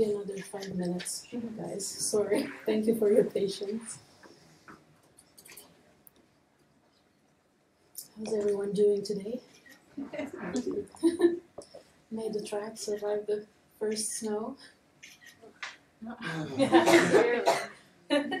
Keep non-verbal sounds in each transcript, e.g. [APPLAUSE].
Maybe another five minutes, mm-hmm. guys. Sorry. [LAUGHS] Thank you for your patience. How's everyone doing today? [LAUGHS] Made the track, survived the first snow. [LAUGHS]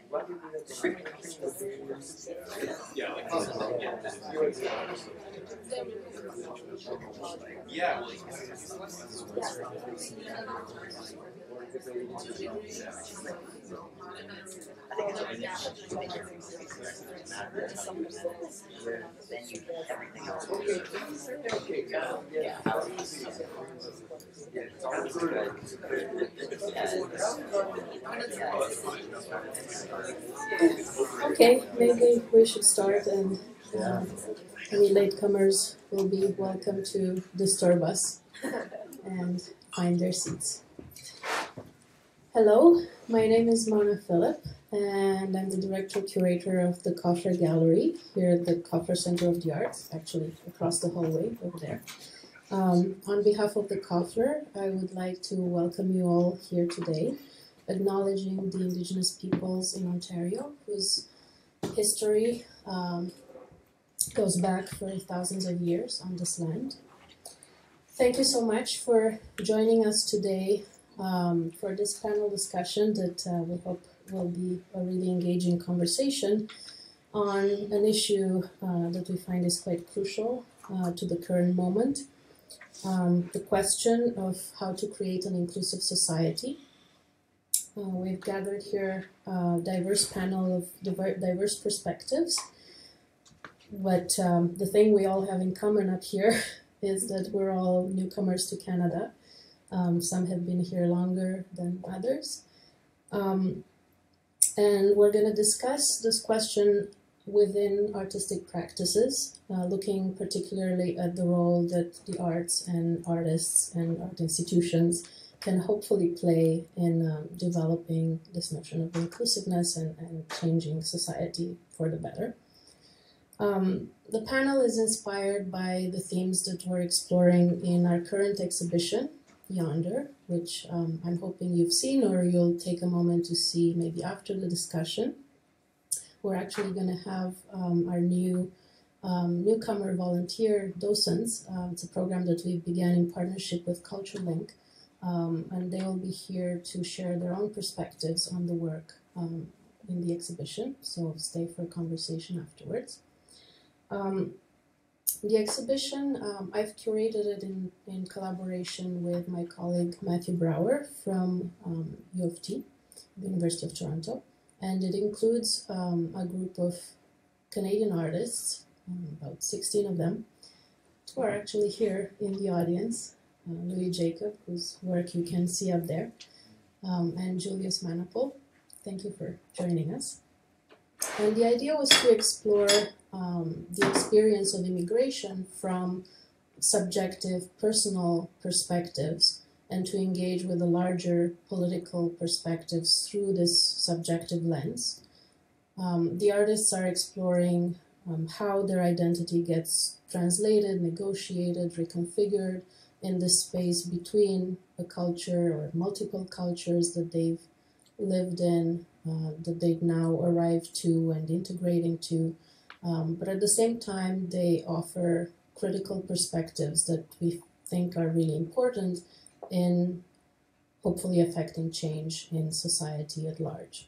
that like and factors. Yeah. Okay, maybe we should start and uh, any latecomers will be welcome to disturb us and find their seats. Hello, my name is Mona Filip and I'm the director curator of the Koffler Gallery here at the Koffler Center of the Arts, actually across the hallway over there. Um, on behalf of the Koffler, I would like to welcome you all here today, acknowledging the Indigenous peoples in Ontario whose history um, goes back for thousands of years on this land. Thank you so much for joining us today um, for this panel discussion that uh, we hope will be a really engaging conversation on an issue uh, that we find is quite crucial uh, to the current moment. Um, the question of how to create an inclusive society. Uh, we've gathered here a diverse panel of diverse perspectives, but um, the thing we all have in common up here [LAUGHS] is that we're all newcomers to Canada. Um, some have been here longer than others. Um, and we're going to discuss this question within artistic practices, uh, looking particularly at the role that the arts and artists and art institutions can hopefully play in um, developing this notion of inclusiveness and, and changing society for the better. Um, the panel is inspired by the themes that we're exploring in our current exhibition, Yonder, which um, I'm hoping you've seen or you'll take a moment to see maybe after the discussion. We're actually going to have um, our new um, newcomer volunteer docents. Uh, it's a program that we began in partnership with CultureLink, um, and they will be here to share their own perspectives on the work um, in the exhibition. So stay for a conversation afterwards. Um, the exhibition, um, I've curated it in, in collaboration with my colleague Matthew Brower from um, U of T, the University of Toronto, and it includes um, a group of Canadian artists, um, about 16 of them, who are actually here in the audience. Uh, Louis Jacob, whose work you can see up there, um, and Julius Manapul. Thank you for joining us. And the idea was to explore um, the experience of immigration from subjective personal perspectives and to engage with the larger political perspectives through this subjective lens. Um, the artists are exploring um, how their identity gets translated, negotiated, reconfigured in the space between a culture or multiple cultures that they've lived in, uh, that they've now arrived to and integrating to. Um, but at the same time, they offer critical perspectives that we think are really important in hopefully affecting change in society at large.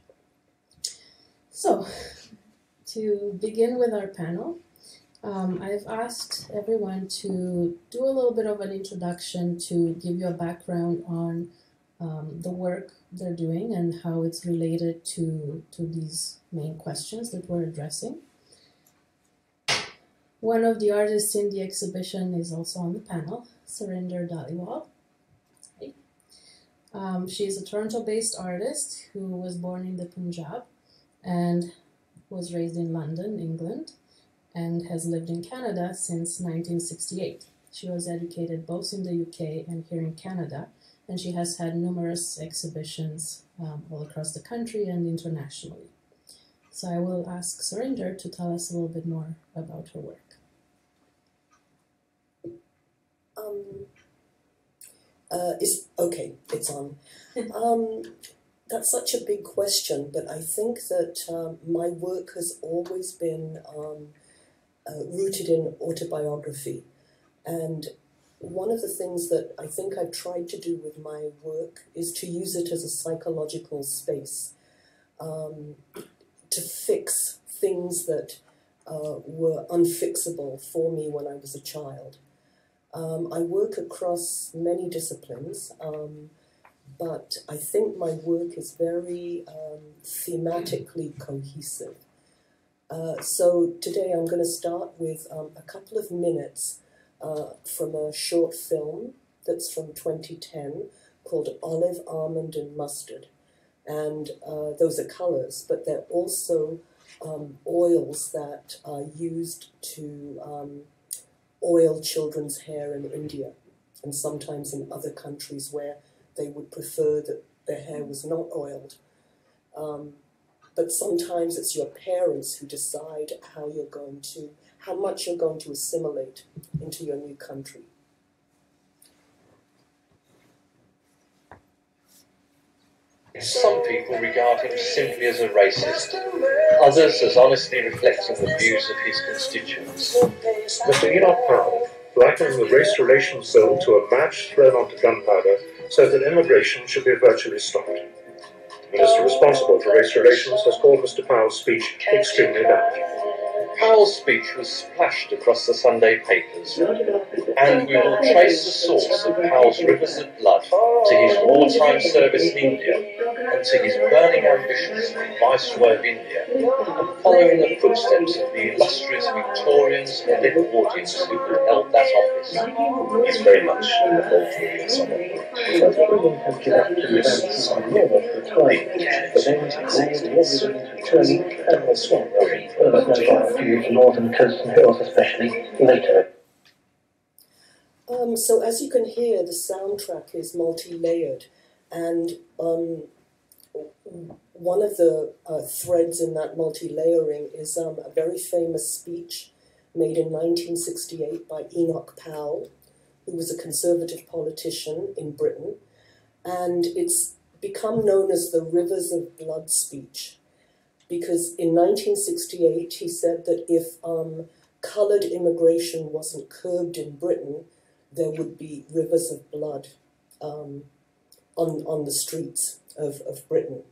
So, to begin with our panel, um, I've asked everyone to do a little bit of an introduction to give you a background on um, the work they're doing and how it's related to, to these main questions that we're addressing. One of the artists in the exhibition is also on the panel, Sarindar Dhaliwal. Um, she's a Toronto-based artist who was born in the Punjab and was raised in London, England, and has lived in Canada since 1968. She was educated both in the UK and here in Canada, and she has had numerous exhibitions um, all across the country and internationally. So I will ask Sarindar to tell us a little bit more about her work. Um, uh, is okay. It's on. [LAUGHS] Um, that's such a big question, but I think that um, my work has always been um, uh, rooted in autobiography, and one of the things that I think I've tried to do with my work is to use it as a psychological space um, to fix things that uh, were unfixable for me when I was a child. Um, I work across many disciplines, um, but I think my work is very um, thematically cohesive. Uh, so today I'm going to start with um, a couple of minutes uh, from a short film that's from 2010 called Olive, Almond and Mustard. And uh, those are colors, but they're also um, oils that are used to um, oil children's hair in India and sometimes in other countries where they would prefer that their hair was not oiled. Um, but sometimes it's your parents who decide how you're going to, how much you're going to assimilate into your new country. Some people regard him simply as a racist, others as honestly reflecting the views of his constituents. Mr. Enoch Powell likens the race relations bill to a match thrown onto gunpowder so that immigration should be virtually stopped. The minister responsible for race relations has called Mr. Powell's speech extremely damaging. Powell's speech was splashed across the Sunday papers, and we will trace the source of Powell's rivers of blood to his wartime service in India and to his burning ambitions be Viceroy of India, and following the footsteps of the illustrious Victorians and Edwardians who held that office. He's very much in the fold of someone. For but then the northern coast and hills especially, later. Um, so as you can hear, the soundtrack is multi-layered, and um, one of the uh, threads in that multi-layering is um, a very famous speech made in 1968 by Enoch Powell, who was a conservative politician in Britain, and it's become known as the Rivers of Blood speech, because in 1968 he said that if um, coloured immigration wasn't curbed in Britain, there would be rivers of blood um, on, on the streets of, of Britain.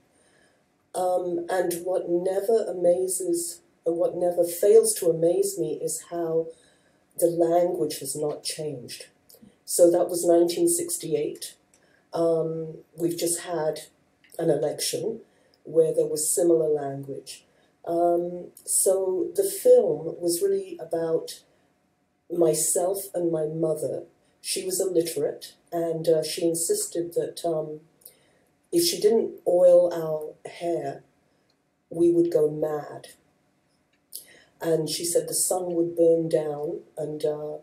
Um, and what never amazes, or what never fails to amaze me is how the language has not changed. So that was 1968. Um, we've just had an election where there was similar language. Um, so the film was really about myself and my mother. She was illiterate, and uh, she insisted that um, if she didn't oil our hair, we would go mad. And she said the sun would burn down and, uh,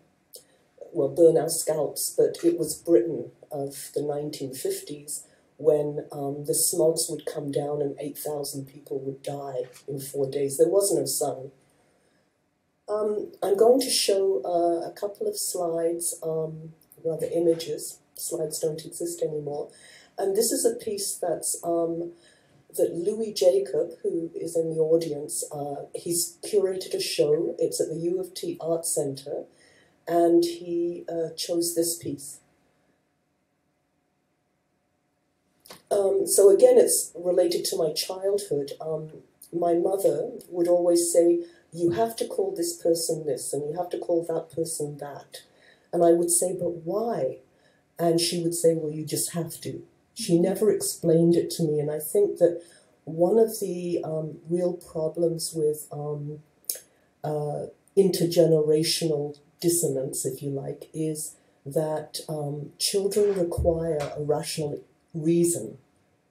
well, burn our scalps, but it was Britain of the 1950s when um, the smogs would come down and 8,000 people would die in four days. There was no sun. Um, I'm going to show uh, a couple of slides, um, rather images. Slides don't exist anymore. And this is a piece that's um, that Louis Jacob, who is in the audience, uh, he's curated a show. It's at the U of T Art Center, and he uh, chose this piece. Um, so again, it's related to my childhood. Um, my mother would always say, "You have to call this person this, and you have to call that person that," and I would say, "But why?" And she would say, "Well, you just have to." She never explained it to me, and I think that one of the um, real problems with um, uh, intergenerational dissonance, if you like, is that um, children require a rational reason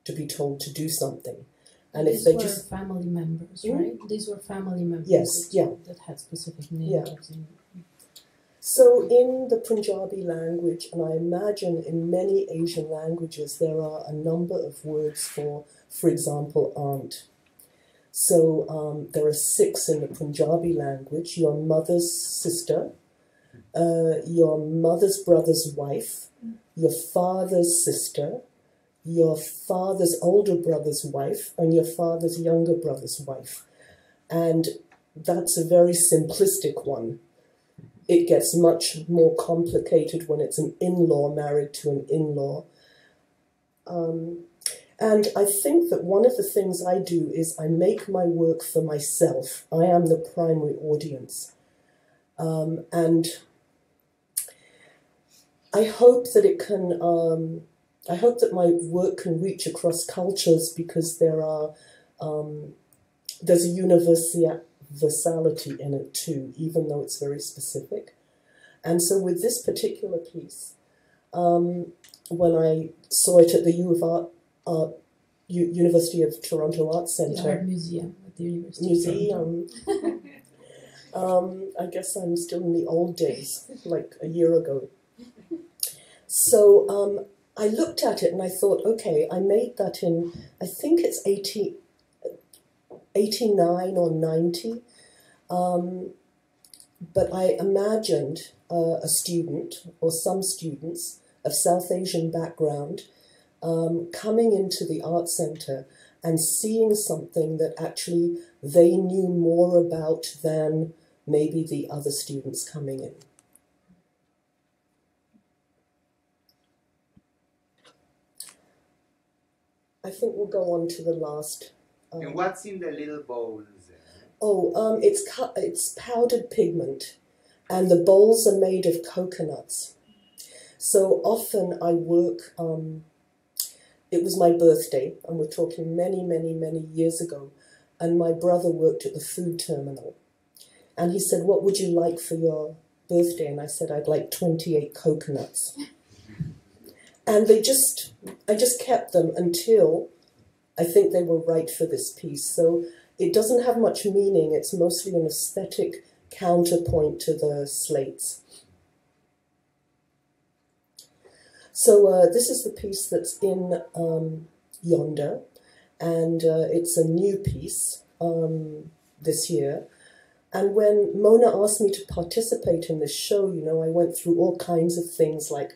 to be told to do something. And These if they were just family members, Hmm? right? These were family members. Yes, that, yeah. That had specific Yeah. names. and- So, in the Punjabi language, and I imagine in many Asian languages, there are a number of words for, for example, aunt. So, um, there are six in the Punjabi language your mother's sister, uh, your mother's brother's wife, your father's sister, your father's older brother's wife, and your father's younger brother's wife. And that's a very simplistic one it gets much more complicated when it's an in law married to an in law. Um, and I think that one of the things I do is I make my work for myself. I am the primary audience. Um, and I hope that it can, um, I hope that my work can reach across cultures because there are, um, there's a universality in it too, even though it's very specific. And so with this particular piece, um, when I saw it at the U of Art, Art U- University of Toronto Art The Centre art museum at the University. museum, [LAUGHS] um, I guess I'm still in the old days, like a year ago. So um, I looked at it and I thought, okay, I made that in, I think it's 80, 89 or 90. Um, but I imagined uh, a student or some students of South Asian background um, coming into the art centre and seeing something that actually they knew more about than maybe the other students coming in. I think we'll go on to the last. um, And what's in the little bowls? Oh, um, it's cu- it's powdered pigment, and the bowls are made of coconuts. So often I work. Um, it was my birthday, and we're talking many, many, many years ago. And my brother worked at the food terminal, and he said, "What would you like for your birthday?" And I said, "I'd like twenty-eight coconuts." And they just, I just kept them until I think they were right for this piece. So it doesn't have much meaning, it's mostly an aesthetic counterpoint to the slates. So uh, this is the piece that's in um, Yonder, and uh, it's a new piece um, this year. And when Mona asked me to participate in this show, you know, I went through all kinds of things like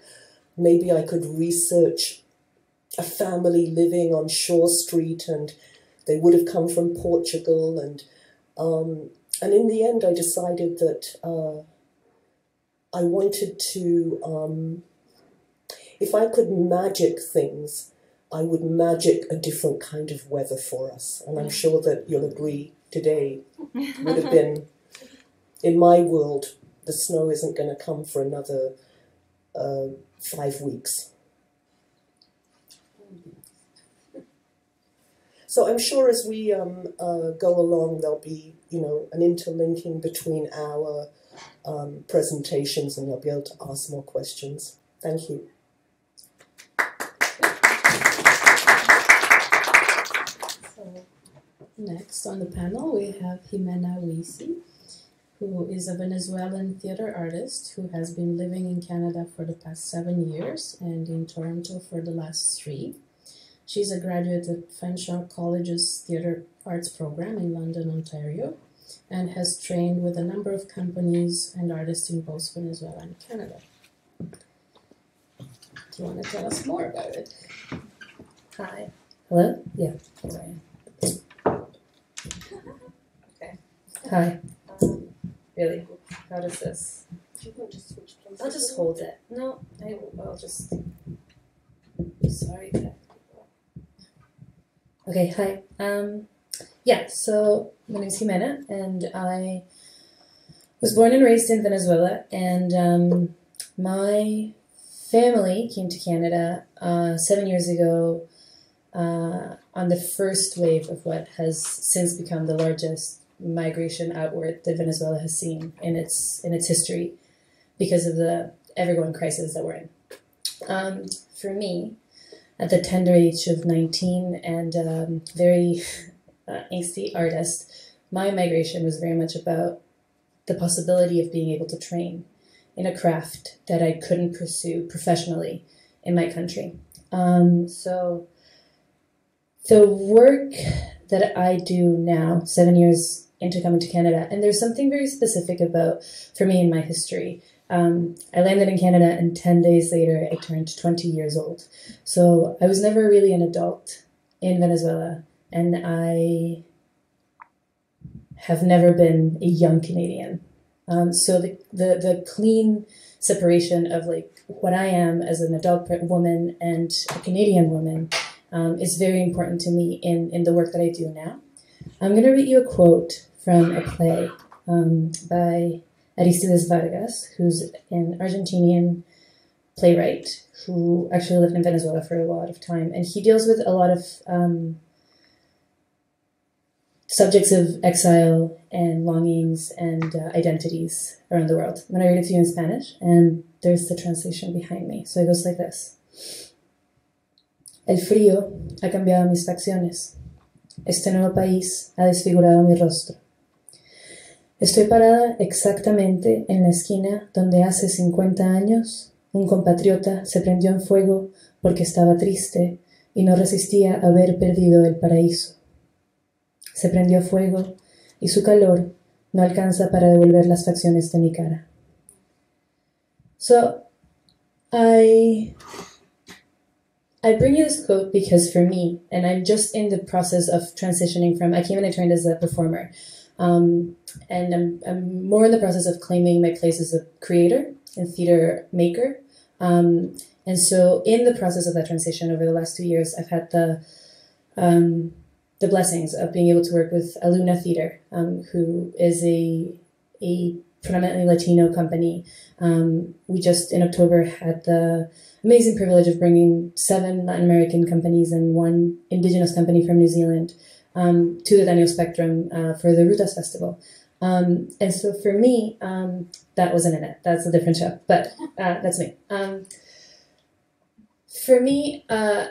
maybe I could research a family living on Shore Street and they would have come from Portugal and um, and in the end I decided that uh, I wanted to um, if I could magic things I would magic a different kind of weather for us. And I'm sure that you'll agree today would have been in my world the snow isn't going to come for another uh, five weeks. So I'm sure as we um, uh, go along, there'll be, you know, an interlinking between our um, presentations, and you'll be able to ask more questions. Thank you. Next on the panel we have Ximena Huizi, who is a Venezuelan theater artist who has been living in Canada for the past seven years and in Toronto for the last three. She's a graduate of Fanshawe College's Theatre Arts program in London, Ontario, and has trained with a number of companies and artists in both Venezuela and Canada. Do you want to tell us more about it? Hi. Hello? Yeah. [LAUGHS] Okay. Hi. Really? How does this? I'll just hold it. No, I, I'll just. Sorry. Okay. Hi. Um, yeah. So my name is Ximena, and I was born and raised in Venezuela, and um, my family came to Canada uh, seven years ago uh, on the first wave of what has since become the largest migration outward that Venezuela has seen in its in its history because of the ever-growing crisis that we're in. Um, for me, at the tender age of 19 and um, very uh, angsty artist, my migration was very much about the possibility of being able to train in a craft that I couldn't pursue professionally in my country. Um, so the work that I do now, seven years into coming to Canada, and there's something very specific about for me in my history. Um, I landed in Canada, and 10 days later, I turned 20 years old. So I was never really an adult in Venezuela, and I have never been a young Canadian. Um, so the, the, the clean separation of like what I am as an adult woman and a Canadian woman um, is very important to me in, in the work that I do now. I'm going to read you a quote from a play um, by Aristides Vargas, who's an Argentinian playwright who actually lived in Venezuela for a lot of time. And he deals with a lot of um, subjects of exile and longings and uh, identities around the world. I'm going to read it to you in Spanish, and there's the translation behind me. So it goes like this. El frío ha cambiado mis facciones. Este nuevo país ha desfigurado mi rostro. Estoy parada exactamente en la esquina donde hace 50 años un compatriota se prendió en fuego porque estaba triste y no resistía haber perdido el paraíso. Se prendió fuego y su calor no alcanza para devolver las facciones de mi cara. So, I I bring you this quote because for me, and I'm just in the process of transitioning from, I came and trained as a performer. Um, and I'm, I'm more in the process of claiming my place as a creator and theater maker. Um, and so in the process of that transition over the last two years, I've had the, um, the blessings of being able to work with Aluna Theater, um, who is a, a predominantly Latino company. Um, we just in October had the amazing privilege of bringing seven Latin American companies and one indigenous company from New Zealand um, to the Daniel Spectrum uh, for the Rutas Festival. Um, and so for me, um, that wasn't in it. That's a different show, but uh, that's me. Um, for me, uh,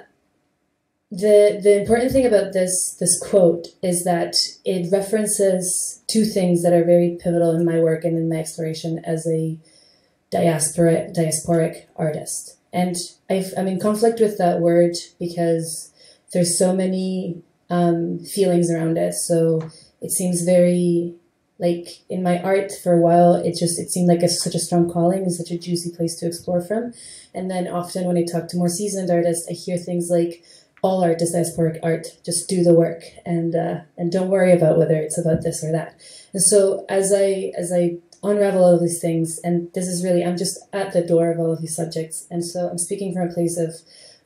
the the important thing about this this quote is that it references two things that are very pivotal in my work and in my exploration as a diaspora diasporic artist. And I've, I'm in conflict with that word because there's so many um, feelings around it. So it seems very like in my art for a while, it just it seemed like a, such a strong calling and such a juicy place to explore from. And then often when I talk to more seasoned artists, I hear things like all art is diasporic art. Just do the work and uh, and don't worry about whether it's about this or that. And so as I as I unravel all these things, and this is really I'm just at the door of all of these subjects, and so I'm speaking from a place of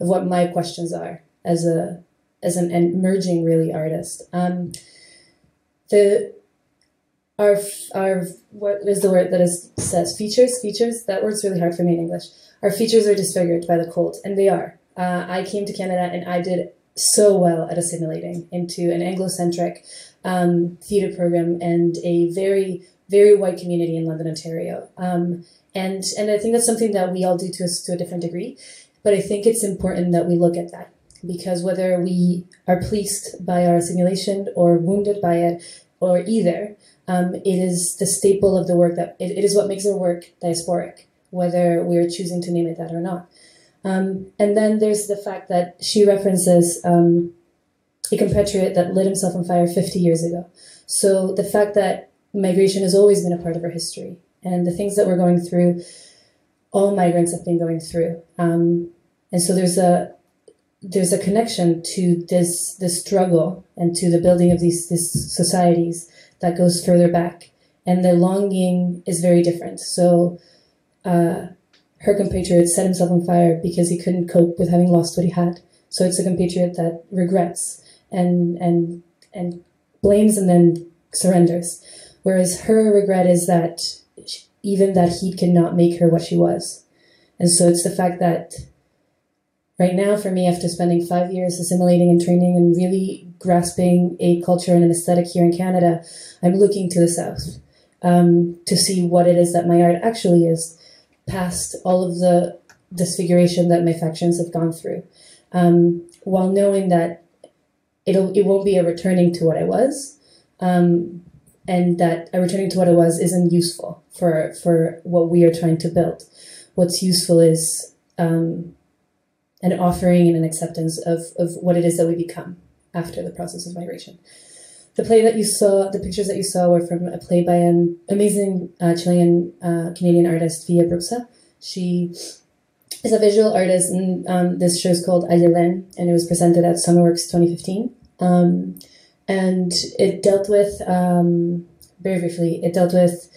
of what my questions are as a as an emerging really artist. Um, the our our what is the word that is says features features that word's really hard for me in English. Our features are disfigured by the cold, and they are. Uh, I came to Canada and I did so well at assimilating into an Anglo-centric um, theatre program and a very very white community in London, Ontario. Um, and and I think that's something that we all do to to a different degree, but I think it's important that we look at that because whether we are pleased by our assimilation or wounded by it or either, um, it is the staple of the work that it, it is what makes our work diasporic, whether we're choosing to name it that or not. Um, and then there's the fact that she references um, a compatriot that lit himself on fire 50 years ago. So the fact that migration has always been a part of our history, and the things that we're going through, all migrants have been going through. Um, and so there's a there's a connection to this this struggle and to the building of these these societies that goes further back, and the longing is very different. So. Uh, her compatriot set himself on fire because he couldn't cope with having lost what he had. So it's a compatriot that regrets and and and blames and then surrenders. Whereas her regret is that even that he cannot make her what she was. And so it's the fact that right now for me, after spending five years assimilating and training and really grasping a culture and an aesthetic here in Canada, I'm looking to the South um, to see what it is that my art actually is past all of the disfiguration that my factions have gone through, um, while knowing that it'll it won't be a returning to what I was, um, and that a returning to what I was isn't useful for for what we are trying to build. What's useful is um, an offering and an acceptance of of what it is that we become after the process of migration. The play that you saw, the pictures that you saw were from a play by an amazing uh, Chilean uh, Canadian artist, Via Bruxa. She is a visual artist, and um, this show is called Ayelen, and it was presented at Summerworks 2015. Um, and it dealt with, um, very briefly, it dealt with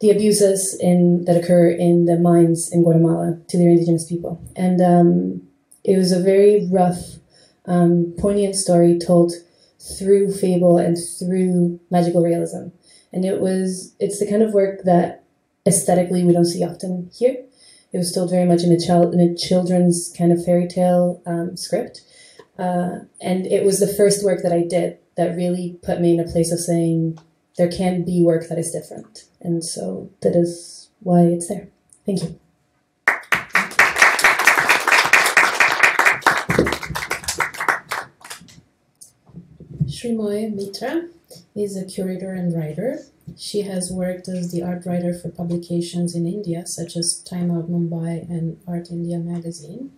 the abuses in that occur in the mines in Guatemala to their indigenous people. And um, it was a very rough, um, poignant story told through fable and through magical realism. And it was it's the kind of work that aesthetically we don't see often here. It was still very much in a child in a children's kind of fairy tale um, script, uh, and it was the first work that I did that really put me in a place of saying there can be work that is different, and so that is why it's there. Thank you. Srimoyee Mitra is a curator and writer. She has worked as the art writer for publications in India, such as Time Out Mumbai and Art India magazine.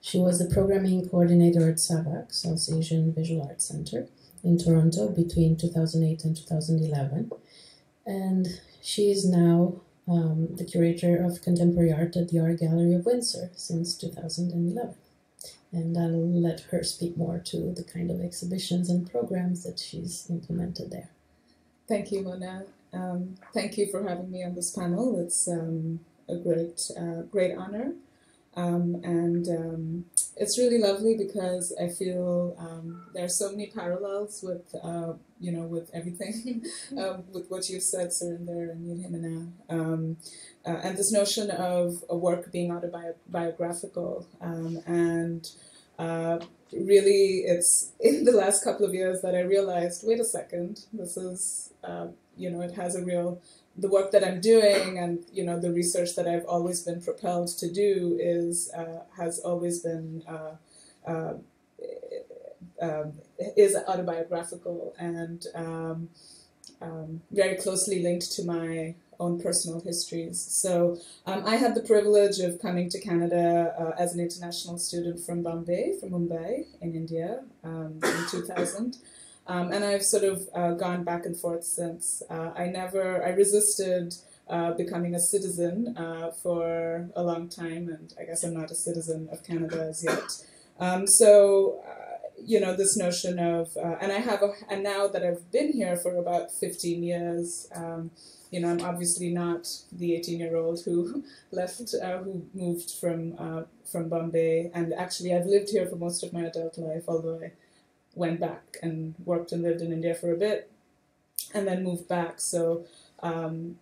She was the programming coordinator at SAVAC, South Asian Visual Arts Center, in Toronto between 2008 and 2011. And she is now um, the curator of contemporary art at the Art Gallery of Windsor since 2011 and I'll let her speak more to the kind of exhibitions and programs that she's implemented there. Thank you, Mona. Um, thank you for having me on this panel. It's um, a great, uh, great honor. Um, and um, it's really lovely because I feel um, there are so many parallels with, uh, you know, with everything, [LAUGHS] um, with what you've said, Sarindar and Yilhimina. Um, uh, and this notion of a work being autobiographical um, and uh, really it's [LAUGHS] in the last couple of years that I realized, wait a second, this is, uh, you know, it has a real the work that I'm doing and you know the research that I've always been propelled to do is uh, has always been uh, uh, um, is autobiographical and um, um, very closely linked to my own personal histories. So um, I had the privilege of coming to Canada uh, as an international student from Bombay, from Mumbai in India um, in 2000. Um, and I've sort of uh, gone back and forth since. Uh, I never, I resisted uh, becoming a citizen uh, for a long time, and I guess I'm not a citizen of Canada as yet. Um, so, uh, you know, this notion of, uh, and I have, a, and now that I've been here for about 15 years, um, you know, I'm obviously not the 18-year-old who [LAUGHS] left, who moved from from Bombay, and actually I've lived here for most of my adult life, although I went back and worked and lived in India for a bit. and then moved back. So, um,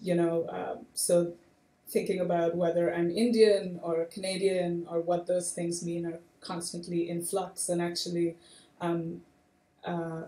you know, um, so thinking about whether I'm Indian or Canadian or what those things mean are constantly in flux. And actually, um, uh,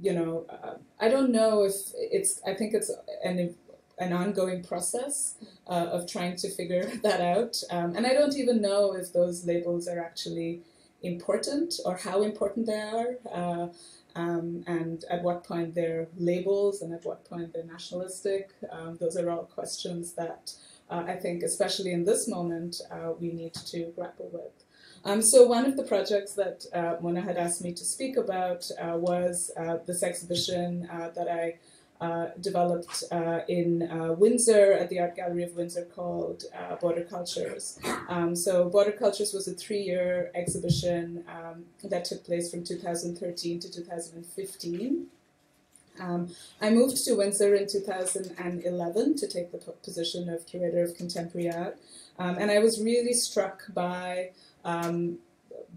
you know, uh, I don't know if it's. I think it's an an ongoing process uh, of trying to figure [LAUGHS] that out. Um, and I don't even know if those labels are actually important or how important they are. Uh, um, and at what point they're labels and at what point they're nationalistic. Um, those are all questions that uh, I think, especially in this moment, uh, we need to grapple with. Um, so one of the projects that uh, Mona had asked me to speak about uh, was uh, this exhibition uh, that I uh, developed uh, in Windsor at the Art Gallery of Windsor called Border Cultures. Um, so Border Cultures was a three-year exhibition um, that took place from 2013 to 2015. Um, I moved to Windsor in 2011 to take the position of curator of contemporary art, um, and I was really struck by um,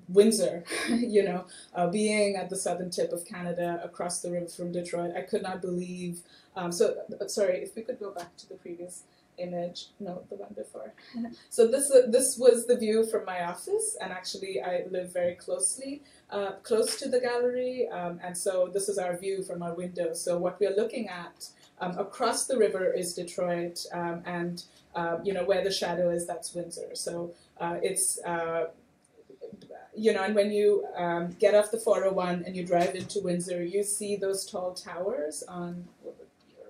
Windsor, [LAUGHS] you know, uh, being at the southern tip of Canada, across the river from Detroit, I could not believe. Um, so, uh, sorry, if we could go back to the previous image, no, the one before. [LAUGHS] so this uh, this was the view from my office, and actually, I live very closely, uh, close to the gallery, um, and so this is our view from our window. So what we're looking at um, across the river is Detroit, um, and uh, you know where the shadow is, that's Windsor. So uh, it's uh, you know, and when you um, get off the 401 and you drive into Windsor, you see those tall towers on your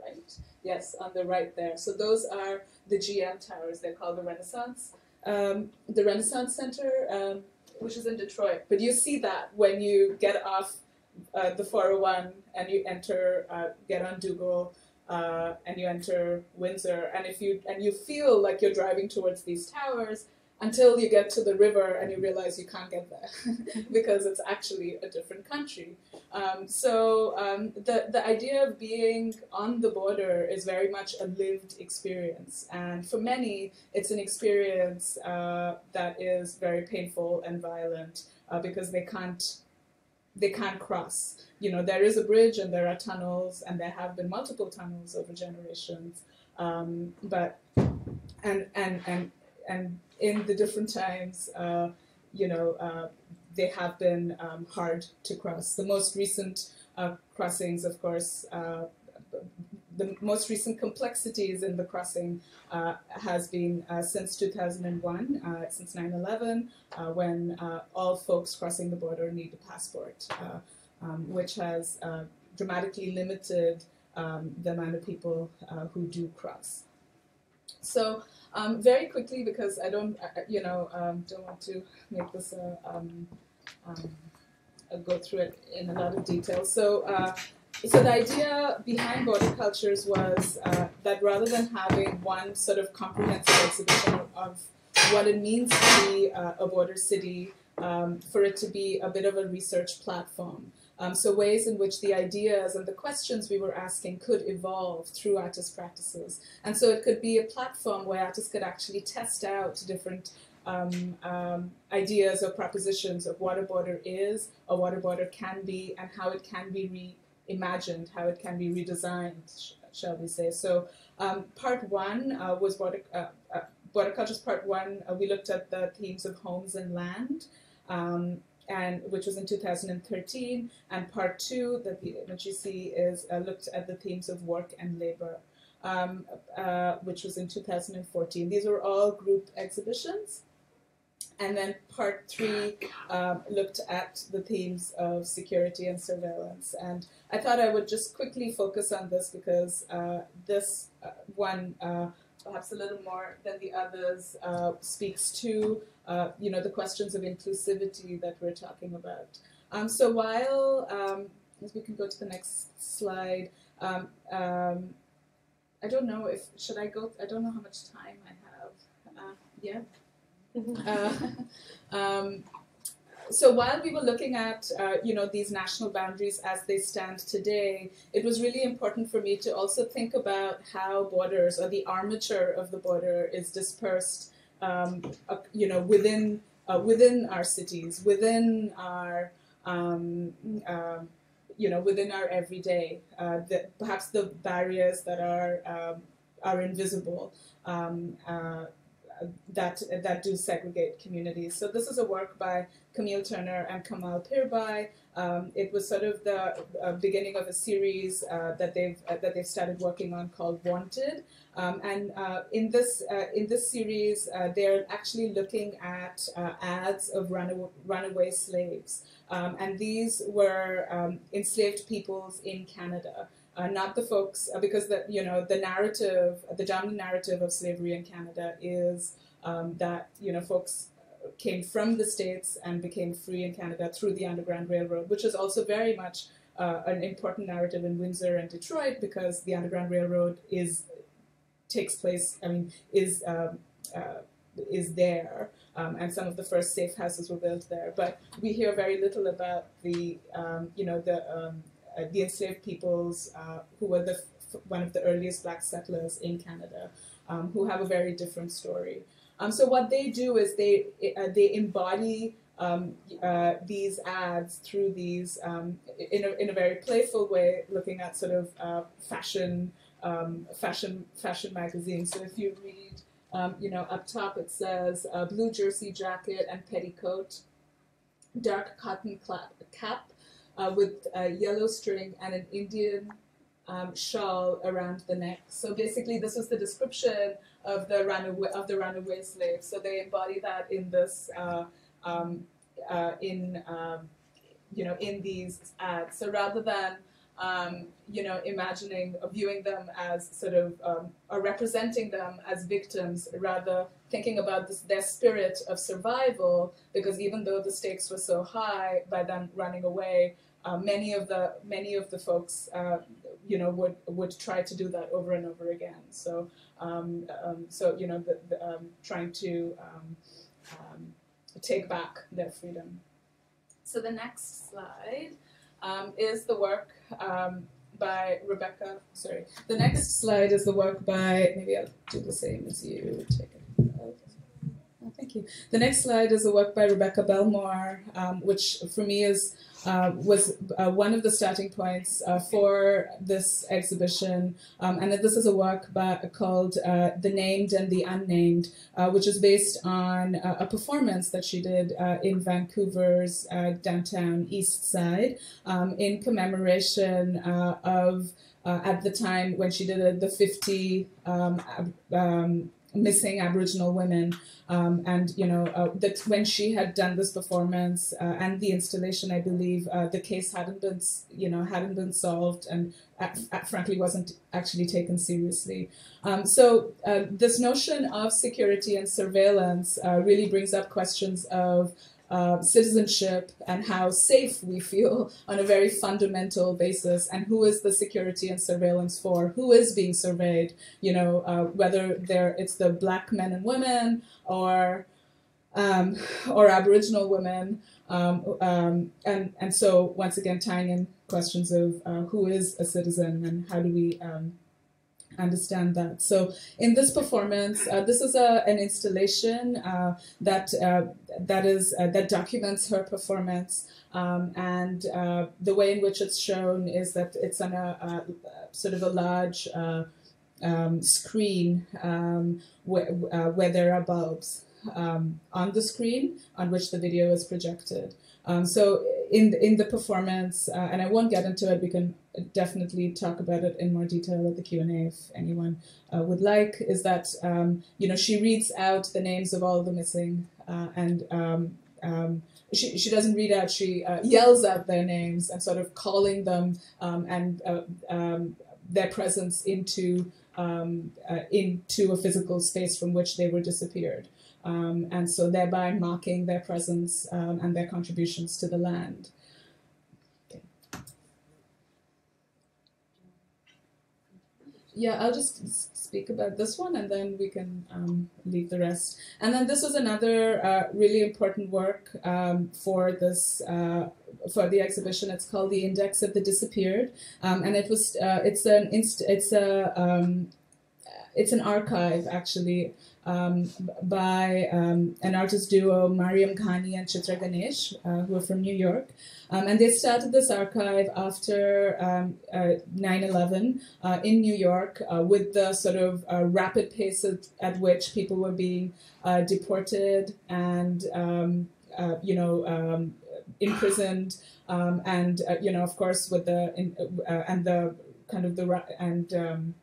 right. Yes, on the right there. So those are the GM towers. They're called the Renaissance, um, the Renaissance Center, um, which is in Detroit. But you see that when you get off uh, the 401 and you enter, uh, get on Dougall. Uh, and you enter Windsor, and if you and you feel like you're driving towards these towers, until you get to the river and you realize you can't get there [LAUGHS] because it's actually a different country. Um, so um, the, the idea of being on the border is very much a lived experience. And for many, it's an experience uh, that is very painful and violent uh, because they can't they can't cross. You know, there is a bridge and there are tunnels, and there have been multiple tunnels over generations. Um, but and and and and in the different times, uh, you know, uh, they have been um, hard to cross. The most recent uh, crossings, of course, uh, the most recent complexities in the crossing uh, has been uh, since 2001, since 9-11, when all folks crossing the border need a passport, um, which has dramatically limited um, the amount of people who do cross. So um, very quickly, because I don't, you know, um, don't want to make this a, um, um, go through it in a lot of detail. So, uh, so the idea behind border cultures was uh, that rather than having one sort of comprehensive exhibition of what it means to be uh, a border city, um, for it to be a bit of a research platform. Um, so ways in which the ideas and the questions we were asking could evolve through artist practices. And so it could be a platform where artists could actually test out different um, um, ideas or propositions of what a border is or what a border can be and how it can be reimagined, how it can be redesigned, shall we say. So um, part one uh, was border, uh, uh, border cultures part one. Uh, we looked at the themes of homes and land. Um, and which was in 2013. And part two, that the you see is uh, looked at the themes of work and labor, um, uh, which was in 2014. These were all group exhibitions. And then part three um, looked at the themes of security and surveillance. And I thought I would just quickly focus on this because uh, this uh, one uh, perhaps a little more than the others, uh, speaks to uh, you know the questions of inclusivity that we're talking about. Um, so while um, we can go to the next slide, um, um I don't know if should I go. I don't know how much time I have. Uh, yeah. Mm-hmm. Uh, [LAUGHS] um, so while we were looking at uh, you know these national boundaries as they stand today, it was really important for me to also think about how borders or the armature of the border is dispersed, um, uh, you know, within uh, within our cities, within our um, uh, you know, within our everyday, uh, the, perhaps the barriers that are um, are invisible um, that that do segregate communities. So this is a work by Camille Turner and Camal Pirbhai. Um, it was sort of the uh, beginning of a series uh, that they've uh, that they've started working on called Wanted. Um, and uh, in this uh, in this series, uh, they're actually looking at ads of runaway, runaway slaves, um, and these were um, enslaved peoples in Canada. Uh, not the folks, uh, because the you know the narrative, the dominant narrative of slavery in Canada is um, that you know folks came from the states and became free in Canada through the Underground Railroad, which is also very much uh, an important narrative in Windsor and Detroit because the Underground Railroad is takes place. I mean, is um, uh, is there, um, and some of the first safe houses were built there. But we hear very little about the um, you know the um, uh, the enslaved peoples uh, who were the one of the earliest black settlers in Canada, um, who have a very different story. Um, so what they do is they uh, they embody um, uh, these ads through these um, in a in a very playful way, looking at sort of uh, fashion um, fashion fashion magazines. So if you read, um, you know, up top it says blue jersey jacket and petticoat, dark cotton cap uh, with a yellow string and an Indian um, shawl around the neck. So basically, this was the description of the runaway of the runaway slave. So they embody that in this uh, um, uh, in um, you know in these ads. So rather than um, you know imagining or viewing them as sort of um, or representing them as victims, rather thinking about this, their spirit of survival. Because even though the stakes were so high by them running away, uh, many of the many of the folks, uh, you know, would would try to do that over and over again. So, um, um, so you know, the, the, um, trying to um, take back their freedom. So the next slide is the work Um, by Rebecca. Sorry, the next slide is the work by. Maybe I'll do the same as you. Take it. Oh, thank you. The next slide is a work by Rebecca Belmore, um, which for me is uh, was uh, one of the starting points uh, for this exhibition. Um, and this is a work by, called uh, The Named and the Unnamed, uh, which is based on a performance that she did in Vancouver's downtown East Side um, in commemoration of, at the time when she did the 50 um, um, missing Aboriginal women. Um, and you know uh, that when she had done this performance uh, and the installation, I believe uh, the case hadn't been you know hadn't been solved and uh, uh, frankly wasn't actually taken seriously. Um, so uh, this notion of security and surveillance really brings up questions of uh, citizenship and how safe we feel [LAUGHS] on a very fundamental basis and who is the security and surveillance for who is being surveyed you know uh, whether it's the black men and women or um, [LAUGHS] or aboriginal women um, um, and and so once again tying in questions of uh, who is a citizen and how do we um, understand that. So in this performance, uh, this is a, an installation uh, that uh, that is uh, that documents her performance, um, and uh, the way in which it's shown is that it's on a, a sort of a large uh, um, screen um, where, where there are bulbs um, on the screen on which the video is projected. Um, so in in the performance, and I won't get into it. We can definitely talk about it in more detail at the Q and A if anyone uh, would like. Is that um, you know she reads out the names of all the missing, uh, and um, um, she she doesn't read out. She uh, yells out their names and sort of calling them um, and uh, um, their presence into um, uh, into a physical space from which they were disappeared and so thereby marking their presence and their contributions to the land. Yeah, I'll just speak about this one and then we can um, leave the rest. And then this was another uh, really important work um, for this uh, for the exhibition. It's called the Index of the Disappeared, um, and it was uh, it's an inst- it's a um, it's an archive actually um, by um, an artist duo, Mariam Ghani and Chitra Ganesh, uh, who are from New York. Um, and they started this archive after um, uh, 9-11 uh, in New York uh, with the sort of uh, rapid pace at, at, which people were being uh, deported and, um, you know, um, imprisoned. And, you know, of course, with the, in, and the kind of the, and,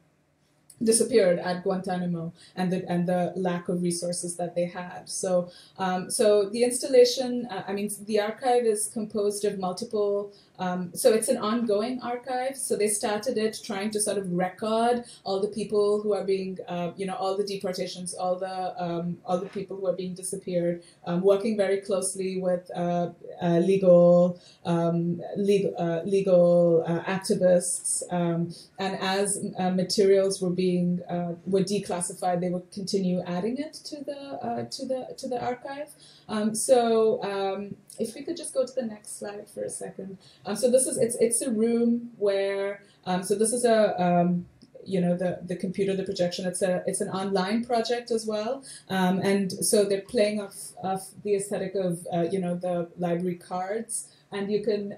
disappeared at Guantanamo and the and the lack of resources that they had. So um, so the installation, uh, I mean, the archive is composed of multiple um, so it's an ongoing archive. So they started it trying to sort of record all the people who are being, uh, you know, all the deportations, all the um, all the people who are being disappeared, um, working very closely with uh, uh, legal um, legal uh, legal uh, activists. Um, and as uh, materials were being were declassified, they would continue adding it to the to the to the archive. Um, so um, if we could just go to the next slide for a second. Um, so this is it's it's a room where um, so this is a um, you know the the computer the projection. It's a it's an online project as well. Um, and so they're playing off off the aesthetic of uh, you know the library cards. And you can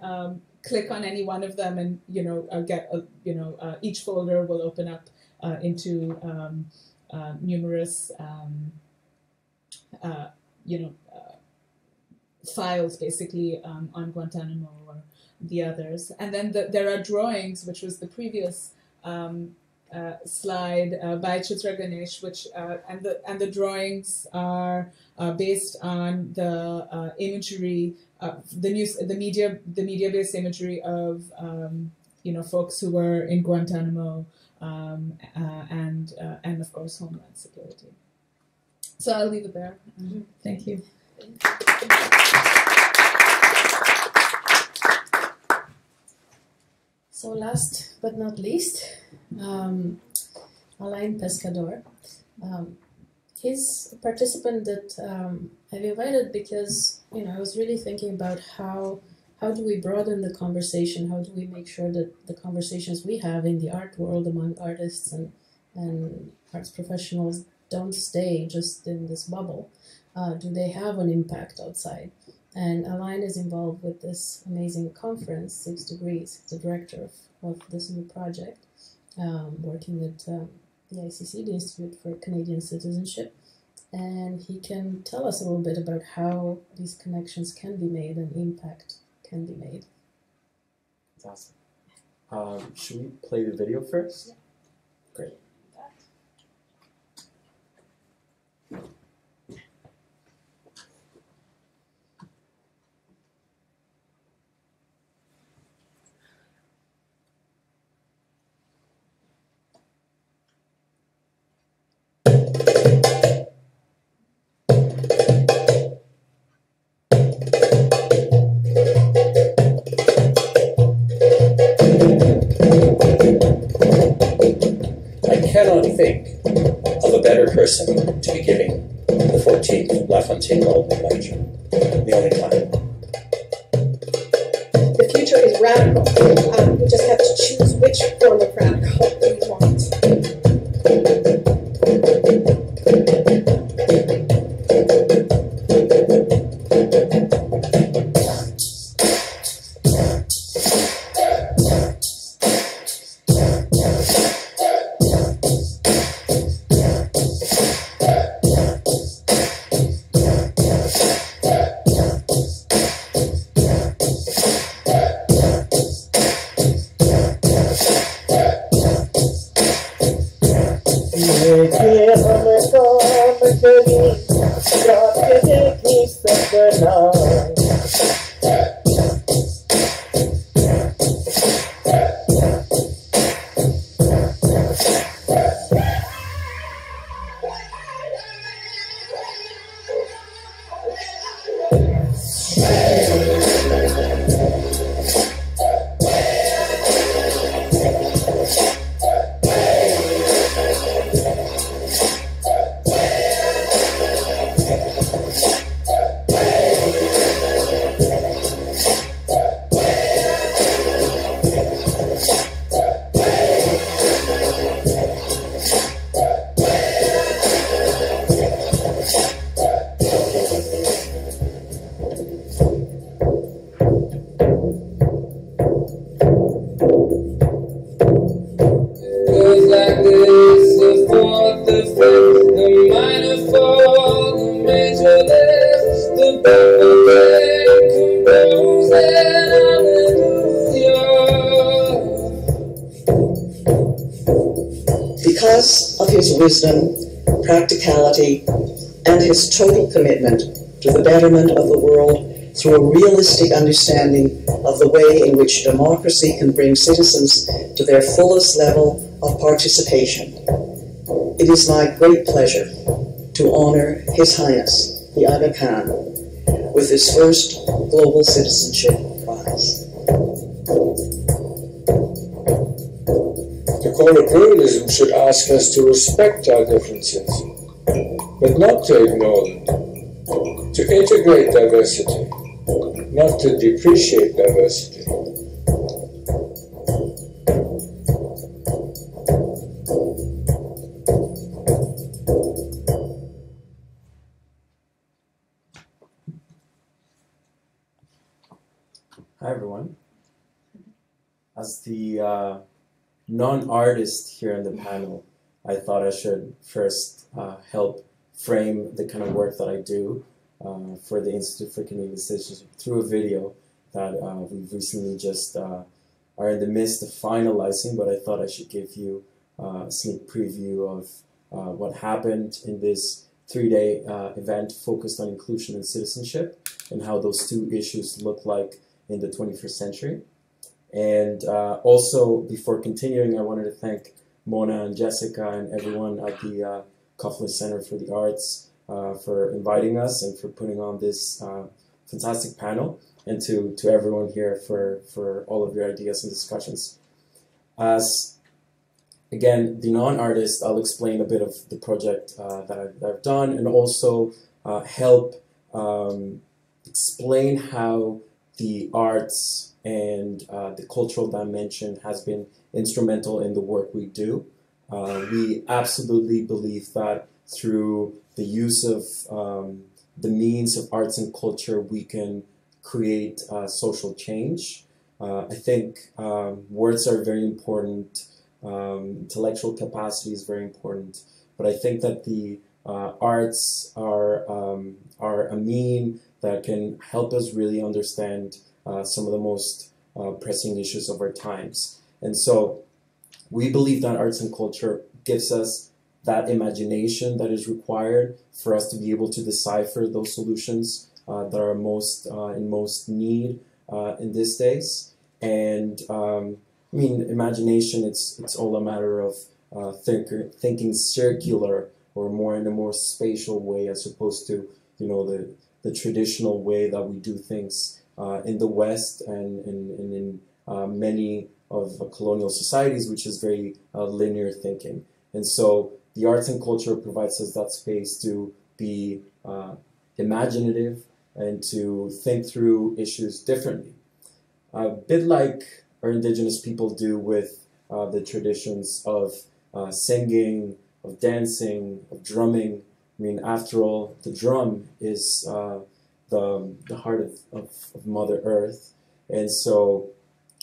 click on any one of them and you know uh, get a, you know uh, each folder will open up uh, into uh, numerous uh, you know files basically um, on Guantanamo or the others. And then the, there are drawings, which was the previous um, uh, slide uh, by Chitra Ganesh, which uh, and the and the drawings are uh, based on the uh, imagery, the news, the media, the media-based imagery of um, you know folks who were in Guantanamo um, uh, and and of course Homeland Security. So I'll leave it there. Thank you. So last but not least, um, Alain Pescador. Um, he's a participant that um, I've invited because you know I was really thinking about how how do we broaden the conversation? How do we make sure that the conversations we have in the art world among artists and and arts professionals don't stay just in this bubble? Uh, do they have an impact outside? And Alain is involved with this amazing conference, Six Degrees. He's the director of, of this new project, um, working with um, the ICC, the Institute for Canadian Citizenship. And he can tell us a little bit about how these connections can be made and impact can be made. That's awesome. Um, should we play the video first? Yeah. Great. Wisdom, practicality, and his total commitment to the betterment of the world through a realistic understanding of the way in which democracy can bring citizens to their fullest level of participation. It is my great pleasure to honor His Highness, the Aga Khan, with his first Global Citizenship The core pluralism should ask us to respect our differences, but not to ignore them, to integrate diversity, not to depreciate artist here on the panel, I thought I should first uh, help frame the kind of work that I do uh, for the Institute for Canadian Citizenship through a video that uh, we've recently just uh, are in the midst of finalizing, but I thought I should give you uh, a sneak preview of uh, what happened in this three day event focused on inclusion and citizenship and how those two issues look like in the 21st century. And uh, also, before continuing, I wanted to thank Mona and Jessica and everyone at the uh, Center for the Arts uh, for inviting us and for putting on this uh, fantastic panel, and to, to everyone here for, for all of your ideas and discussions. As again, the non-artist, I'll explain a bit of the project uh, that, I've, that I've done and also uh, help um, explain how the arts and uh, the cultural dimension has been instrumental in the work we do. Uh, we absolutely believe that through the use of um, the means of arts and culture, we can create uh, social change. Uh, I think um, words are very important, um, intellectual capacity is very important, but I think that the uh, arts are, um, are a mean that can help us really understand uh, some of the most uh, pressing issues of our times. And so we believe that arts and culture gives us that imagination that is required for us to be able to decipher those solutions uh, that are most uh, in most need uh, in these days. And um, I mean, imagination, it's, it's all a matter of uh, thinker, thinking circular or more in a more spatial way as opposed to, you know, the, the traditional way that we do things uh, in the West and, and, and in uh, many of colonial societies, which is very uh, linear thinking. And so the arts and culture provides us that space to be uh, imaginative and to think through issues differently. A bit like our indigenous people do with uh, the traditions of singing, of dancing, of drumming. I mean, after all, the drum is the, the heart of, of, of, Mother Earth. And so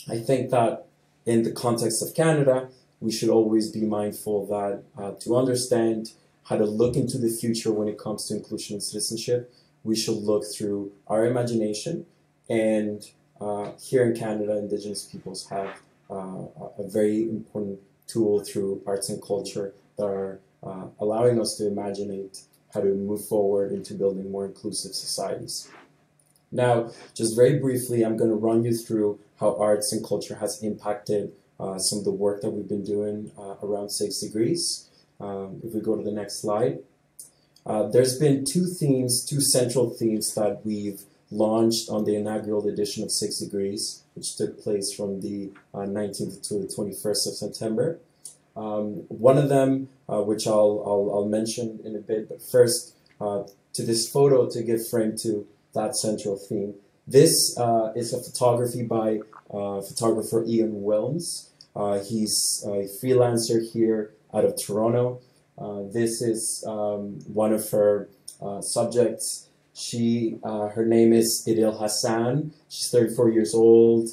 I think that in the context of Canada, we should always be mindful that uh, to understand how to look into the future when it comes to inclusion and citizenship, we should look through our imagination. And uh, here in Canada, Indigenous peoples have uh, a very important tool through arts and culture that are uh, allowing us to imaginate how to move forward into building more inclusive societies. Now, just very briefly, I'm going to run you through how arts and culture has impacted uh, some of the work that we've been doing uh, around Six Degrees. Um, if we go to the next slide. Uh, there's been two themes, two central themes that we've launched on the inaugural edition of Six Degrees, which took place from the 19th uh, to the 21st of September. Um, one of them, uh, which I'll, I'll, I'll, mention in a bit, but first uh, to this photo to give frame to that central theme. This uh, is a photography by uh, photographer Ian Willms. Uh, he's a freelancer here out of Toronto. Uh, this is um, one of her subjects. She, her name is Idil Hassan. She's 34 years old,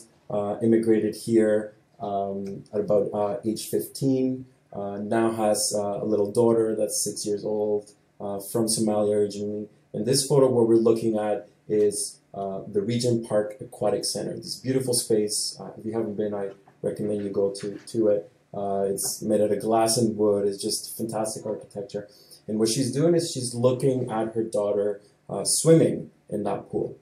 immigrated here um, at about uh, age 15. Uh, now has uh, a little daughter that's six years old uh, from Somalia originally. And this photo, what we're looking at is uh, the Regent Park Aquatic Center. This beautiful space. If you haven't been, I recommend you go to, to it. It's made out of glass and wood. It's just fantastic architecture. And what she's doing is she's looking at her daughter swimming in that pool.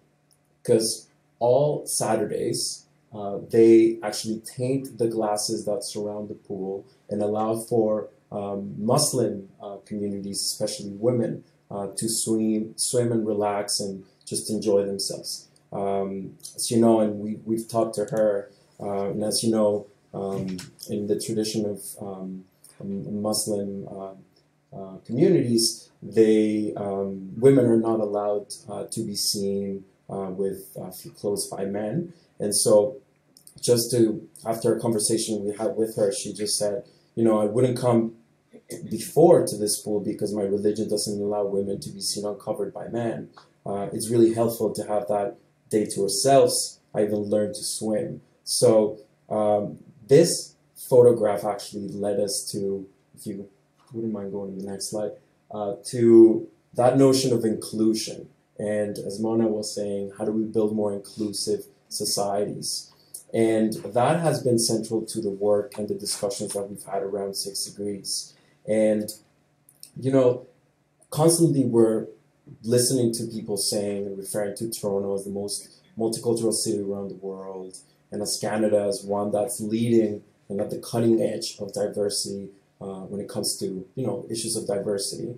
Because all Saturdays, uh, they actually taint the glasses that surround the pool and allow for um, Muslim uh, communities, especially women, uh, to swim, swim and relax and just enjoy themselves. Um, as you know, and we, we've talked to her, uh, and as you know, um, in the tradition of um, Muslim uh, uh, communities, they um, women are not allowed to be seen with clothes by men, and so just to after a conversation we had with her, she just said, you know, I wouldn't come before to this pool because my religion doesn't allow women to be seen uncovered by men. Uh, it's really helpful to have that day to ourselves. I even learned to swim. So um, this photograph actually led us to, if you wouldn't mind going to the next slide, uh, to that notion of inclusion. And as Mona was saying, how do we build more inclusive societies? And that has been central to the work and the discussions that we've had around Six Degrees. And, you know, constantly we're listening to people saying and referring to Toronto as the most multicultural city around the world, and as Canada as one that's leading and at the cutting edge of diversity uh, when it comes to you know issues of diversity.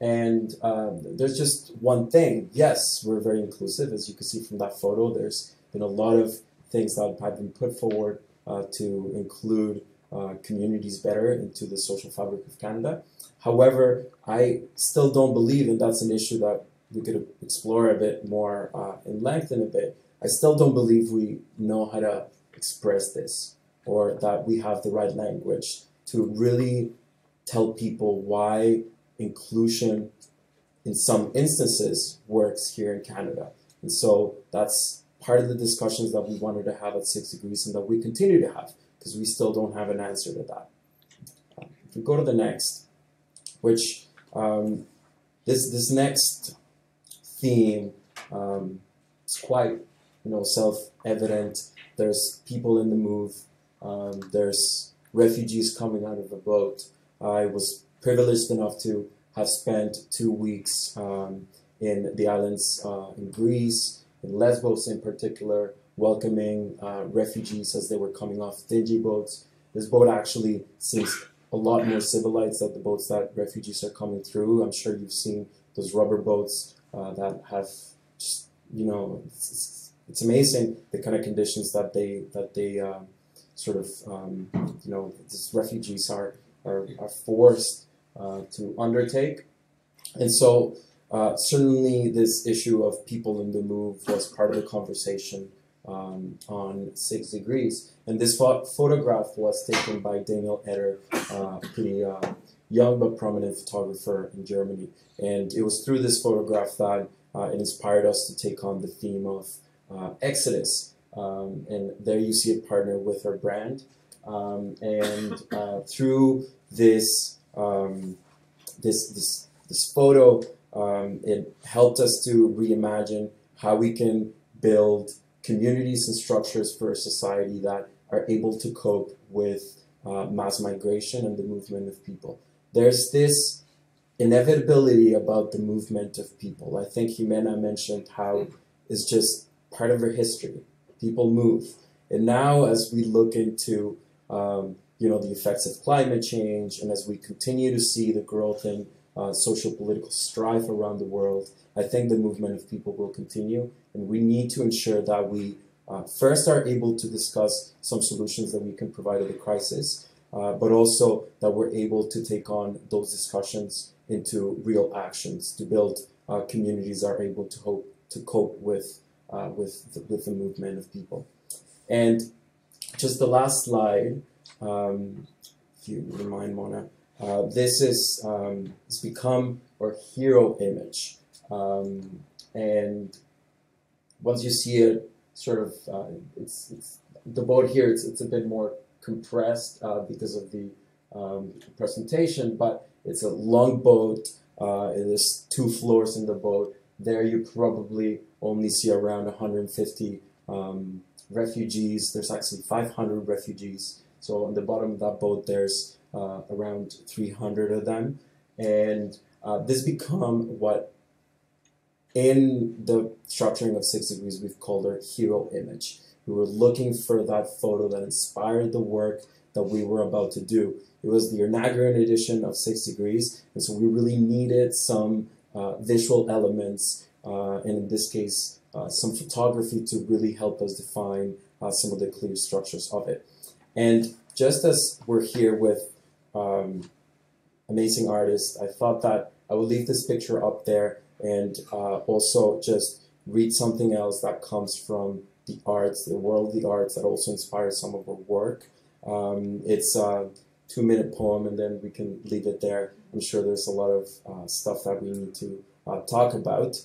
And um, there's just one thing. Yes, we're very inclusive, as you can see from that photo. There's been a lot of things that have been put forward uh, to include uh, communities better into the social fabric of Canada. However, I still don't believe, and that's an issue that we could explore a bit more uh, in length in a bit. I still don't believe we know how to express this or that we have the right language to really tell people why inclusion in some instances works here in Canada. And so that's part of the discussions that we wanted to have at Six Degrees and that we continue to have because we still don't have an answer to that. If we go to the next, which um, this this next theme um, is quite you know self-evident. There's people in the move. Um, there's refugees coming out of the boat. I was privileged enough to have spent two weeks um, in the islands uh, in Greece, in Lesbos in particular, welcoming uh, refugees as they were coming off dingy boats. This boat actually seems a lot more civilized than the boats that refugees are coming through. I'm sure you've seen those rubber boats uh, that have just, you know, it's, it's, it's, amazing the kind of conditions that they that they uh, sort of, um, you know, these refugees are are, are forced uh, to undertake. And so uh, certainly this issue of people in the move was part of the conversation um, on Six Degrees. And this pho photograph was taken by Daniel Etter, uh, a pretty uh, young but prominent photographer in Germany. And it was through this photograph that uh, it inspired us to take on the theme of uh, Exodus. Um, and there you see it partner with our brand. Um, and uh, through this, um, this, this, this photo, um, it helped us to reimagine how we can build communities and structures for a society that are able to cope with uh, mass migration and the movement of people. There's this inevitability about the movement of people. I think Ximena mentioned how it's just part of our history. People move. And now as we look into um, you know, the effects of climate change and as we continue to see the growth in uh, social political strife around the world, I think the movement of people will continue, and we need to ensure that we uh, first are able to discuss some solutions that we can provide to the crisis, uh, but also that we're able to take on those discussions into real actions to build uh, communities that are able to hope to cope with uh, with the, with the movement of people. And just the last slide, um, if you remind Mona, uh, this is um, it's become our hero image. Um, and once you see it, sort of, uh, it's, it's the boat here. It's it's a bit more compressed uh, because of the um, presentation, but it's a long boat. Uh, there's two floors in the boat. There you probably only see around 150 um, refugees. There's actually 500 refugees. So on the bottom of that boat, there's uh, around 300 of them, and uh, this become what in the structuring of Six Degrees we've called our hero image. We were looking for that photo that inspired the work that we were about to do. It was the inaugural edition of Six Degrees, and so we really needed some uh, visual elements, uh, and in this case, uh, some photography to really help us define uh, some of the clear structures of it. And just as we're here with um, amazing artist. I thought that I would leave this picture up there and uh, also just read something else that comes from the arts, the world of the arts that also inspires some of our work. Um, it's a two minute poem and then we can leave it there. I'm sure there's a lot of uh, stuff that we need to uh, talk about.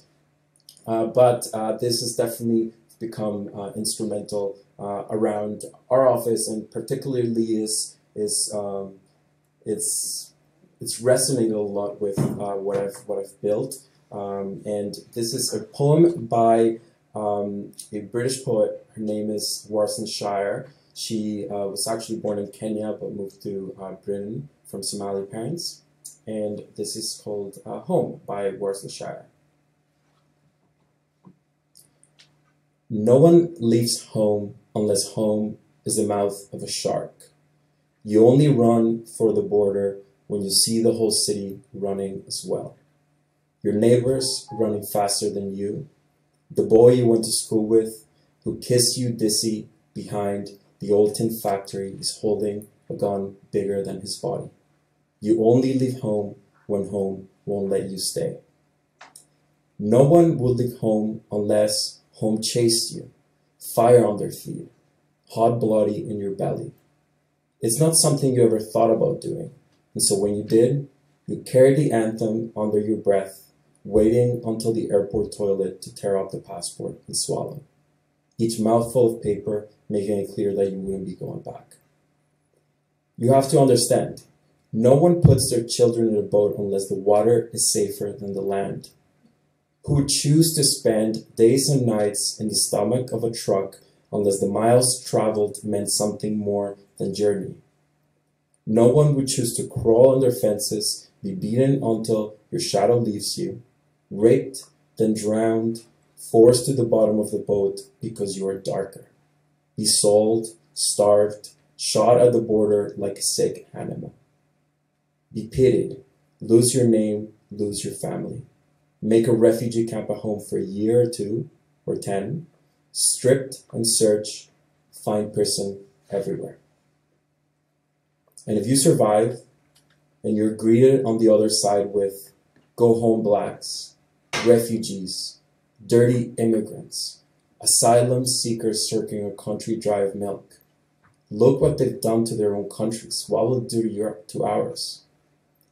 Uh, but uh, this has definitely become uh, instrumental around our office and particularly is, is um, it's, it's resonated a lot with what, I've, what I've built. Um, and this is a poem by um, a British poet. Her name is Warsan Shire. She uh, was actually born in Kenya but moved to uh, Britain from Somali parents. And this is called uh, Home by Warsan Shire. No one leaves home unless home is the mouth of a shark. You only run for the border when you see the whole city running as well. Your neighbors running faster than you, the boy you went to school with, who kissed you dizzy behind the old tin factory, is holding a gun bigger than his body. You only leave home when home won't let you stay. No one would leave home unless home chased you, fire on their feet, hot bloody in your belly. It's not something you ever thought about doing, and so when you did, you carried the anthem under your breath waiting until the airport toilet to tear up the passport and swallow, each mouthful of paper making it clear that you wouldn't be going back. You have to understand, no one puts their children in a boat unless the water is safer than the land. Who would choose to spend days and nights in the stomach of a truck unless the miles traveled meant something more than journey? No one would choose to crawl under fences, be beaten until your shadow leaves you, raped, then drowned, forced to the bottom of the boat because you are darker. Be sold, starved, shot at the border like a sick animal. Be pitied, lose your name, lose your family. Make a refugee camp a home for a year or two, or ten, stripped and search, find person everywhere. And if you survive, and you're greeted on the other side with go home blacks, refugees, dirty immigrants, asylum seekers searching a country dry of milk. Look what they've done to their own countries. What will do to, your, to ours?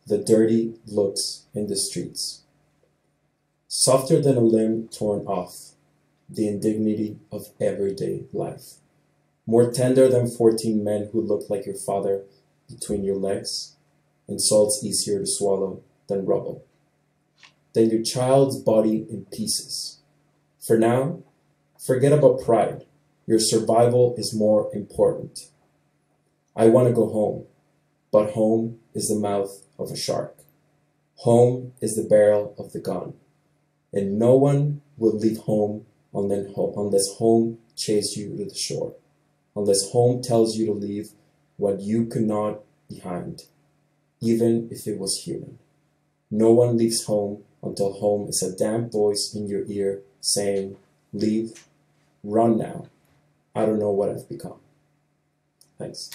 The dirty looks in the streets. Softer than a limb torn off, the indignity of everyday life. More tender than 14 men who look like your father between your legs. Insults easier to swallow than rubble than your child's body in pieces. For now, forget about pride. Your survival is more important. I want to go home, but home is the mouth of a shark. Home is the barrel of the gun. And no one will leave home unless home chases you to the shore, unless home tells you to leave what you could not behind, even if it was human. No one leaves home until home is a damp voice in your ear saying, Leave, run now. I don't know what I've become. Thanks.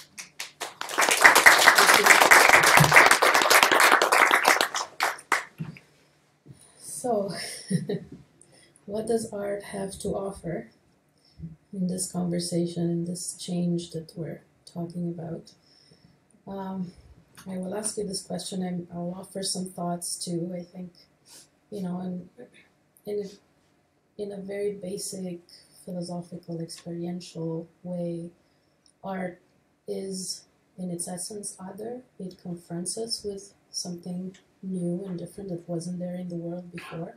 So, [LAUGHS] what does art have to offer in this conversation, in this change that we're talking about? Um, I will ask you this question and I'll offer some thoughts too, I think you know, and in in a very basic philosophical experiential way, art is in its essence other. It confronts us with something new and different that wasn't there in the world before,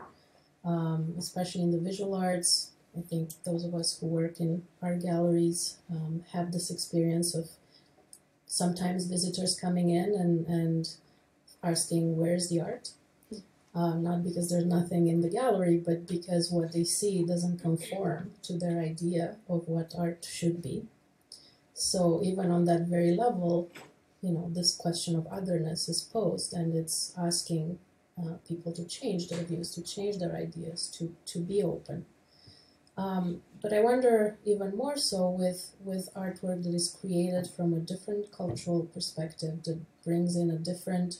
um, especially in the visual arts. I think those of us who work in art galleries um, have this experience of sometimes visitors coming in and, and asking, Where's the art? Um, not because there's nothing in the gallery, but because what they see doesn't conform to their idea of what art should be. So, even on that very level, you know, this question of otherness is posed, and it's asking uh, people to change their views, to change their ideas, to, to be open. Um, but I wonder even more so with, with artwork that is created from a different cultural perspective, that brings in a different,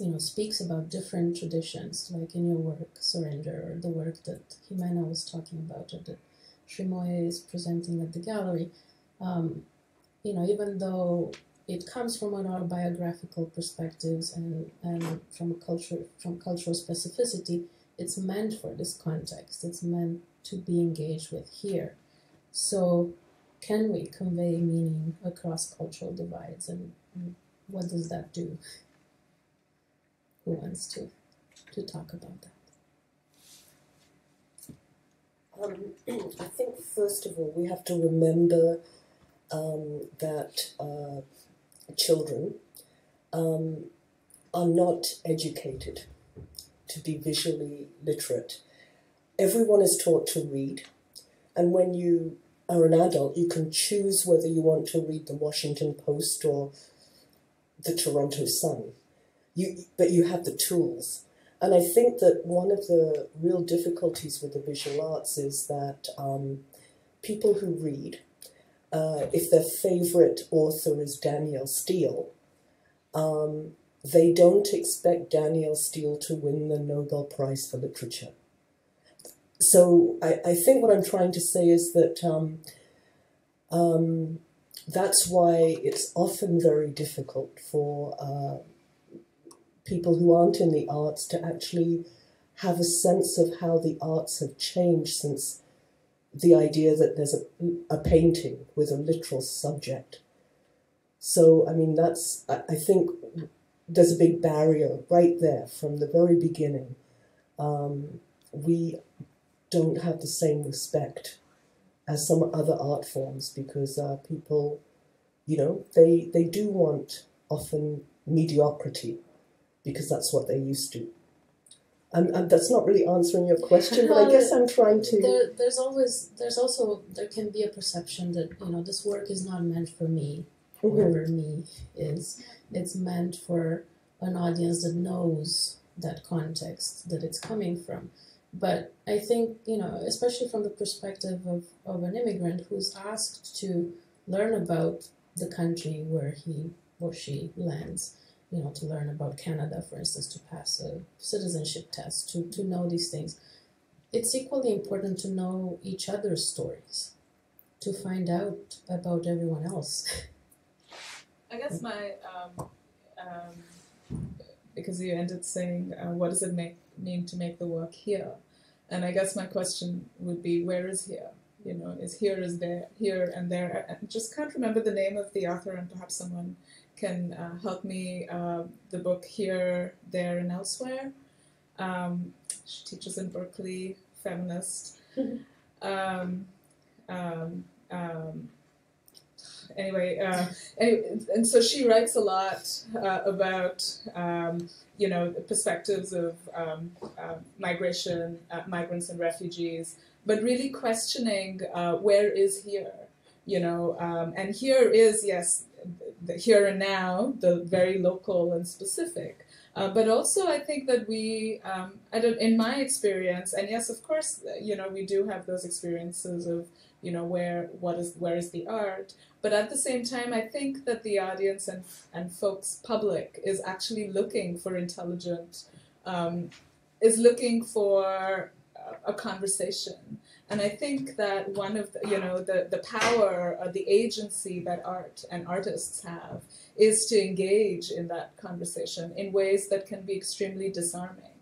you know, speaks about different traditions, like in your work, Sarindar, or the work that Ximena was talking about, or that Srimoyee is presenting at the gallery. Um, you know, even though it comes from an autobiographical perspectives and, and from a culture from cultural specificity, it's meant for this context. It's meant to be engaged with here. So, can we convey meaning across cultural divides, and what does that do? Who wants to to talk about that? Um, [CLEARS THROAT] I think first of all we have to remember um, that uh, children um, are not educated to be visually literate. Everyone is taught to read, and when you are an adult, you can choose whether you want to read the Washington Post or the Toronto Sun. You, but you have the tools. And I think that one of the real difficulties with the visual arts is that um, people who read uh, if their favorite author is Danielle Steel, um, they don't expect Danielle Steel to win the Nobel Prize for Literature. So I, I think what I'm trying to say is that um, um, that's why it's often very difficult for uh, people who aren't in the arts to actually have a sense of how the arts have changed since the idea that there's a, a painting with a literal subject. So, I mean, that's, I, I think there's a big barrier right there from the very beginning. Um, we don't have the same respect as some other art forms because uh, people, you know, they, they do want often mediocrity because that's what they're used to. And, and that's not really answering your question, but I guess I'm trying to. There, there's always, there's also, there can be a perception that you know this work is not meant for me, Mhm. whoever me is. It's meant for an audience that knows that context that it's coming from. But I think you know, especially from the perspective of, of an immigrant who's asked to learn about the country where he or she lands you know, to learn about Canada, for instance, to pass a citizenship test, to, to know these things. It's equally important to know each other's stories, to find out about everyone else. I guess my um, um, because you ended saying, uh, "What does it make mean to make the work here?" And I guess my question would be, "Where is here?" You know, is here is there, here and there. I just can't remember the name of the author, and perhaps someone can uh, help me. Uh, the book here, there, and elsewhere. Um, she teaches in Berkeley, feminist. [LAUGHS] um, um, um, anyway, uh, anyway, and so she writes a lot uh, about um, you know the perspectives of um, uh, migration, uh, migrants and refugees, but really questioning uh, where is here, you know, um, and here is yes, the here and now, the very local and specific. Uh, but also, I think that we, um, I don't, in my experience, and yes, of course, you know, we do have those experiences of, you know, where what is where is the art. But at the same time, I think that the audience and and folks public is actually looking for intelligent, um, is looking for a conversation. And I think that one of the, you know the the power or the agency that art and artists have is to engage in that conversation in ways that can be extremely disarming.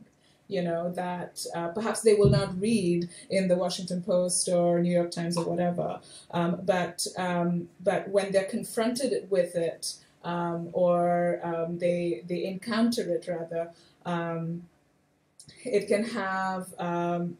you know, that uh, perhaps they will not read in the Washington Post or New York Times or whatever. Um, but um, but when they're confronted with it, um, or um, they they encounter it rather, um, it can have um,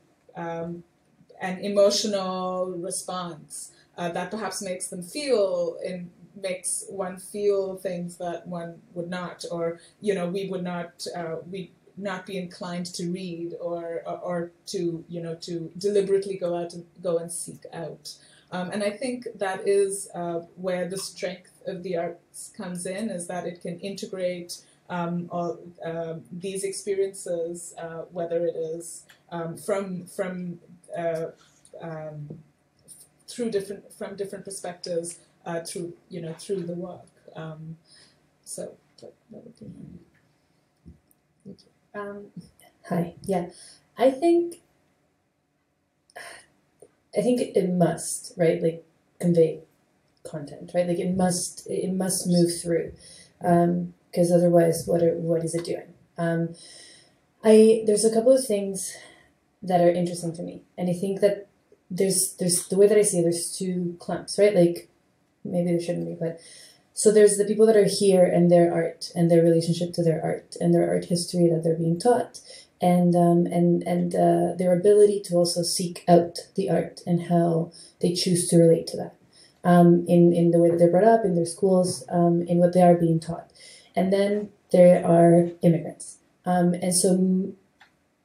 an emotional response uh, that perhaps makes them feel and makes one feel things that one would not, or you know, we would not uh, we not be inclined to read or, or, or to you know to deliberately go out and go and seek out. Um, and I think that is uh, where the strength of the arts comes in, is that it can integrate um, all um, these experiences, uh, whether it is um, from from uh, um, through different from different perspectives, uh, through you know through the work. Um, so that, that would be. Thank you. Um, hi. Yeah, I think I think it must right like convey content right like it must it must move through because um, otherwise what are, what is it doing? Um, I there's a couple of things that are interesting to me, and I think that there's there's the way that I see it, there's two clumps right? Like maybe there shouldn't be but so there's the people that are here and their art and their relationship to their art and their art history that they're being taught and um, and and uh, their ability to also seek out the art and how they choose to relate to that um, in in the way that they're brought up in their schools um, in what they are being taught. And then there are immigrants um, and so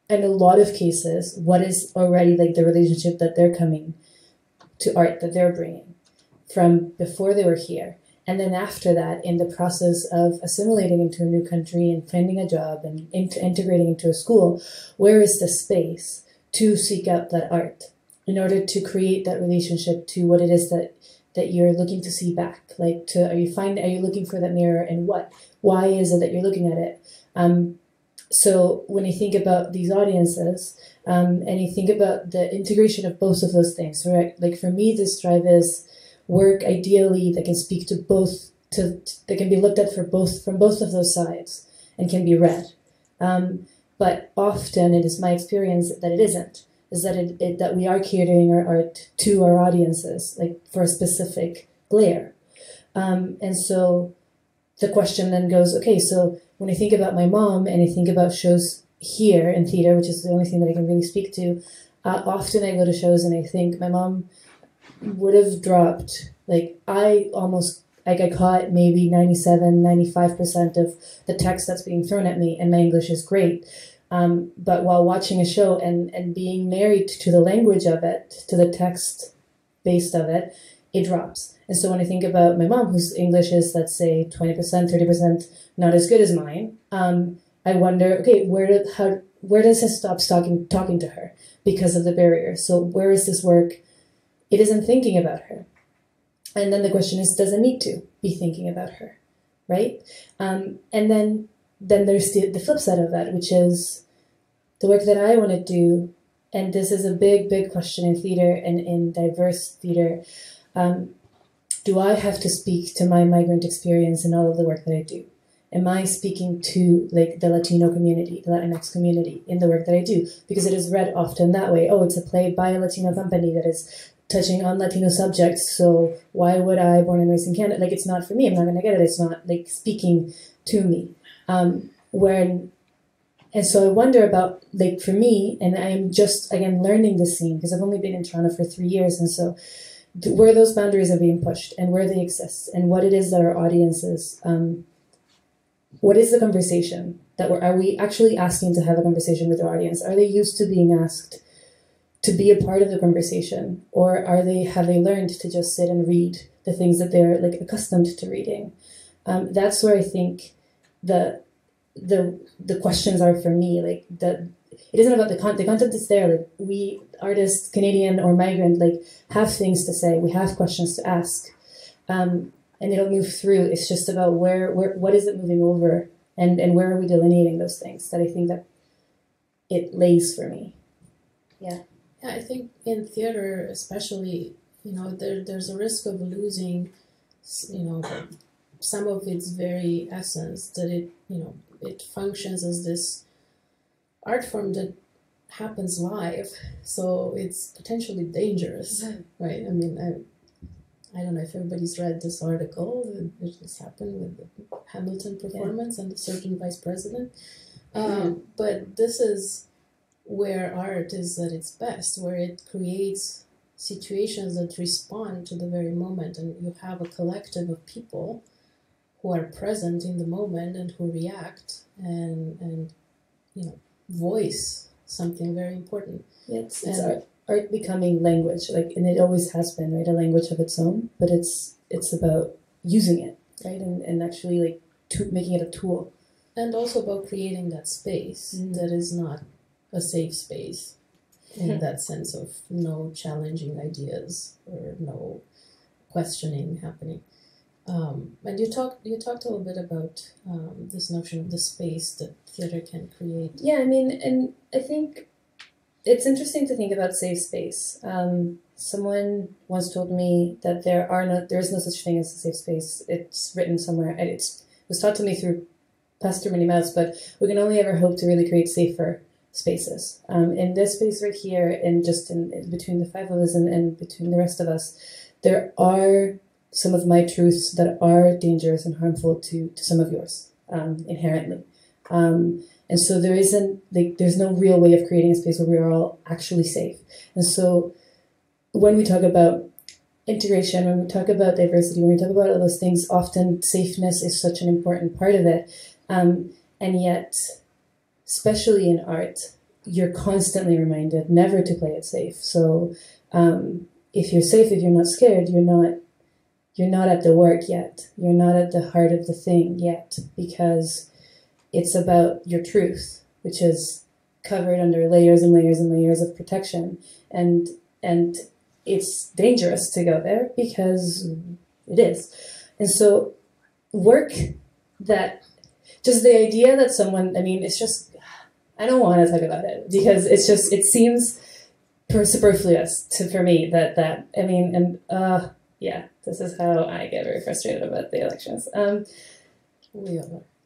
in a lot of cases what is already like the relationship that they're coming to art that they're bringing from before they were here and then after that, in the process of assimilating into a new country and finding a job and integrating into a school, where is the space to seek out that art in order to create that relationship to what it is that that you're looking to see back? Like, to are you find are you looking for that mirror and what? Why is it that you're looking at it? Um, so when you think about these audiences, um, and you think about the integration of both of those things, right? Like for me, this drive is work ideally that can speak to both to that can be looked at for both from both of those sides and can be read um, but often it is my experience that it isn't is that it, it, that we are catering our art to our audiences like for a specific glare um, and so the question then goes okay so when i think about my mom and i think about shows here in theater which is the only thing that i can really speak to uh, often i go to shows and i think my mom would have dropped. Like I almost like I caught maybe 97, 95% of the text that's being thrown at me and my English is great. Um, but while watching a show and, and being married to the language of it, to the text based of it, it drops. And so when I think about my mom, whose English is, let's say, 20%, 30% not as good as mine, um, I wonder, okay, where, did, how, where does it stop talking, talking to her because of the barrier? So where is this work it isn't thinking about her. And then the question is, does it need to be thinking about her, right? Um, and then then there's the, the flip side of that, which is the work that I want to do. And this is a big, big question in theater and in diverse theater. Um, do I have to speak to my migrant experience in all of the work that I do? Am I speaking to like the Latino community, the Latinx community in the work that I do? Because it is read often that way. Oh, it's a play by a Latino company that is touching on Latino subjects. So why would I, born and raised in Canada, like it's not for me. I'm not going to get it. It's not like speaking to me. Um, when, and so I wonder about like for me, and I'm just again learning the scene because I've only been in Toronto for three years, and so where those boundaries are being pushed and where they exist and what it is that our audiences. Um, what is the conversation that we're are we actually asking to have a conversation with our audience? Are they used to being asked? to be a part of the conversation or are they have they learned to just sit and read the things that they're like accustomed to reading um, that's where i think the the the questions are for me like the it isn't about the content the content is there like we artists canadian or migrant like have things to say we have questions to ask um, and it'll move through it's just about where where what is it moving over and and where are we delineating those things that i think that it lays for me yeah yeah, I think in theater, especially, you know, there there's a risk of losing, you know, some of its very essence. That it, you know, it functions as this art form that happens live, so it's potentially dangerous, right? I mean, I, I don't know if everybody's read this article that just happened with the Hamilton performance and the certain vice president. Um, but this is where art is at its best, where it creates situations that respond to the very moment, and you have a collective of people who are present in the moment and who react and and you know voice something very important. Yeah, it's, it's art, art becoming language, like, and it always has been, right? A language of its own, but it's it's about using it, right? And, and actually like to, making it a tool. and also about creating that space Mhm. that is not a safe space in Mhm. that sense of no challenging ideas or no questioning happening. Um, and you talked you talked a little bit about um, this notion of the space that theater can create. Yeah, I mean, and I think it's interesting to think about safe space. Um, someone once told me that there are no, there is no such thing as a safe space. It's written somewhere, and it's it was taught to me through Pastor Many Mouths. But we can only ever hope to really create safer spaces. Um, in this space right here, and just in, in between the five of us and, and between the rest of us, there are some of my truths that are dangerous and harmful to to some of yours um, inherently. Um, and so there isn't like there's no real way of creating a space where we are all actually safe. And so when we talk about integration, when we talk about diversity, when we talk about all those things, often safeness is such an important part of it. Um, and yet, especially in art, you're constantly reminded never to play it safe. So um, if you're safe, if you're not scared, you're not you're not at the work yet. You're not at the heart of the thing yet because it's about your truth, which is covered under layers and layers and layers of protection. And and it's dangerous to go there because it is. And so work that just the idea that someone I mean it's just I don't want to talk about it because it's just it seems superfluous to for me that that I mean and uh yeah this is how I get very frustrated about the elections. Um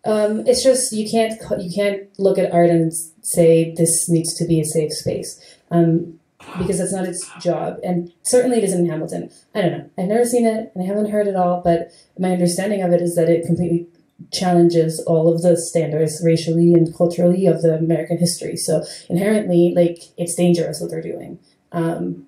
um, it's just you can't you can't look at art and say this needs to be a safe space um, because that's not its job, and certainly it isn't in Hamilton. I don't know. I've never seen it and I haven't heard it all, but my understanding of it is that it completely challenges all of the standards racially and culturally of the American history. So inherently, like it's dangerous what they're doing. Um,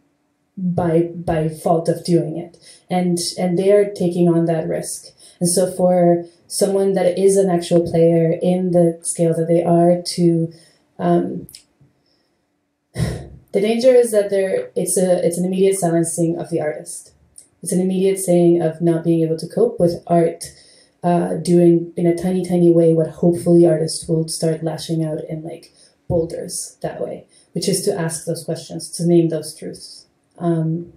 by by fault of doing it. And and they are taking on that risk. And so for someone that is an actual player in the scale that they are to um, [SIGHS] the danger is that there it's a it's an immediate silencing of the artist. It's an immediate saying of not being able to cope with art uh, doing in a tiny tiny way what hopefully artists will start lashing out in like boulders that way which is to ask those questions to name those truths um,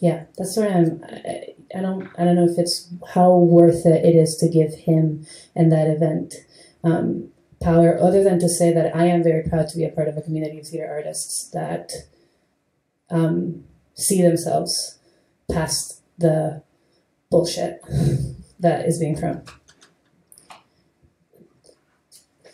yeah that's where i'm I, I don't I don't know if it's how worth it it is to give him and that event um, power, other than to say that I am very proud to be a part of a community of theater artists that um, see themselves past the bullshit that is being thrown.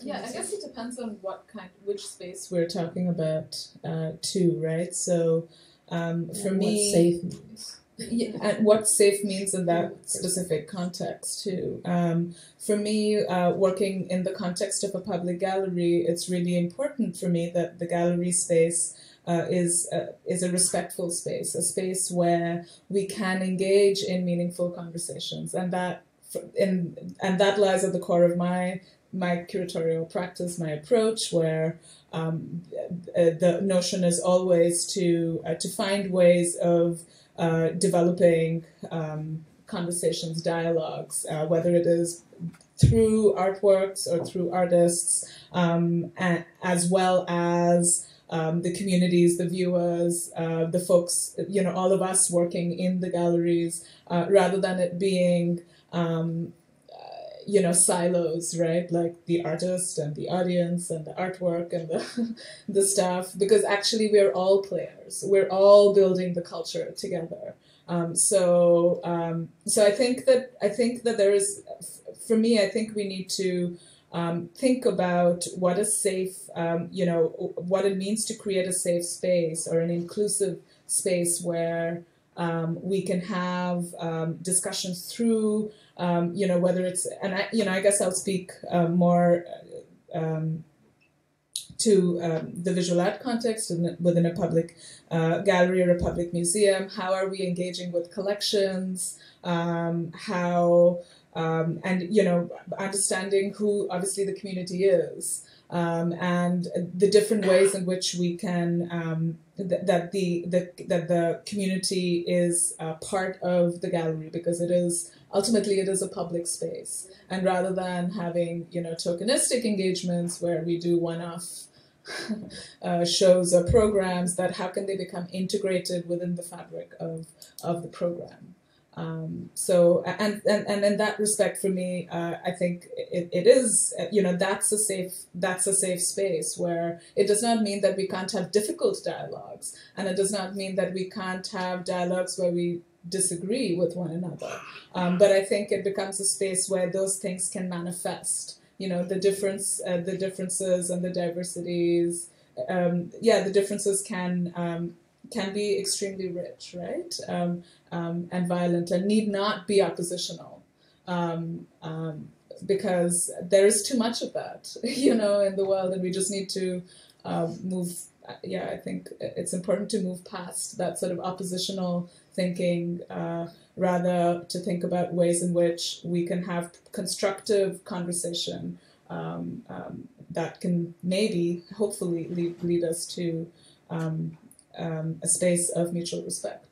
Yeah, I guess it depends on what kind, which space we're talking about, uh, too, right? So, um, for and me, safe means. yeah, and what safe means in that specific context too. Um, for me, uh, working in the context of a public gallery, it's really important for me that the gallery space uh, is uh, is a respectful space, a space where we can engage in meaningful conversations, and that in and that lies at the core of my my curatorial practice, my approach, where um, uh, the notion is always to uh, to find ways of uh, developing um, conversations, dialogues, whether it is through artworks or through artists, um, a- as well as um, the communities, the viewers, uh, the folks, you know, all of us working in the galleries, uh, rather than it being, um, you know, silos, right? Like the artist and the audience and the artwork and the, [LAUGHS] the staff, because actually we're all players. We're all building the culture together. Um, so, um, so I think that I think that there is, for me, I think we need to um, think about what a safe, um, you know, what it means to create a safe space or an inclusive space where um, we can have um, discussions through, um, you know, whether it's, and I, you know, I guess I'll speak uh, more um, to um, the visual art context in, within a public uh, gallery or a public museum. How are we engaging with collections? Um, how um, and you know understanding who obviously the community is um, and the different ways in which we can um, th- that the, the that the community is part of the gallery because it is ultimately it is a public space. And rather than having you know tokenistic engagements where we do one-off [LAUGHS] uh, shows or programs that how can they become integrated within the fabric of of the program um, so and, and and in that respect for me uh, I think it, it is you know that's a safe that's a safe space where it does not mean that we can't have difficult dialogues and it does not mean that we can't have dialogues where we disagree with one another. Um, but I think it becomes a space where those things can manifest you know the difference uh, the differences and the diversities um, yeah the differences can um, can be extremely rich right? Um, um, and violent and need not be oppositional um, um, because there is too much of that [LAUGHS] you know in the world and we just need to um, move yeah I think it's important to move past that sort of oppositional thinking uh, rather to think about ways in which we can have constructive conversation um, um, that can maybe, hopefully, lead, lead us to a space of mutual respect.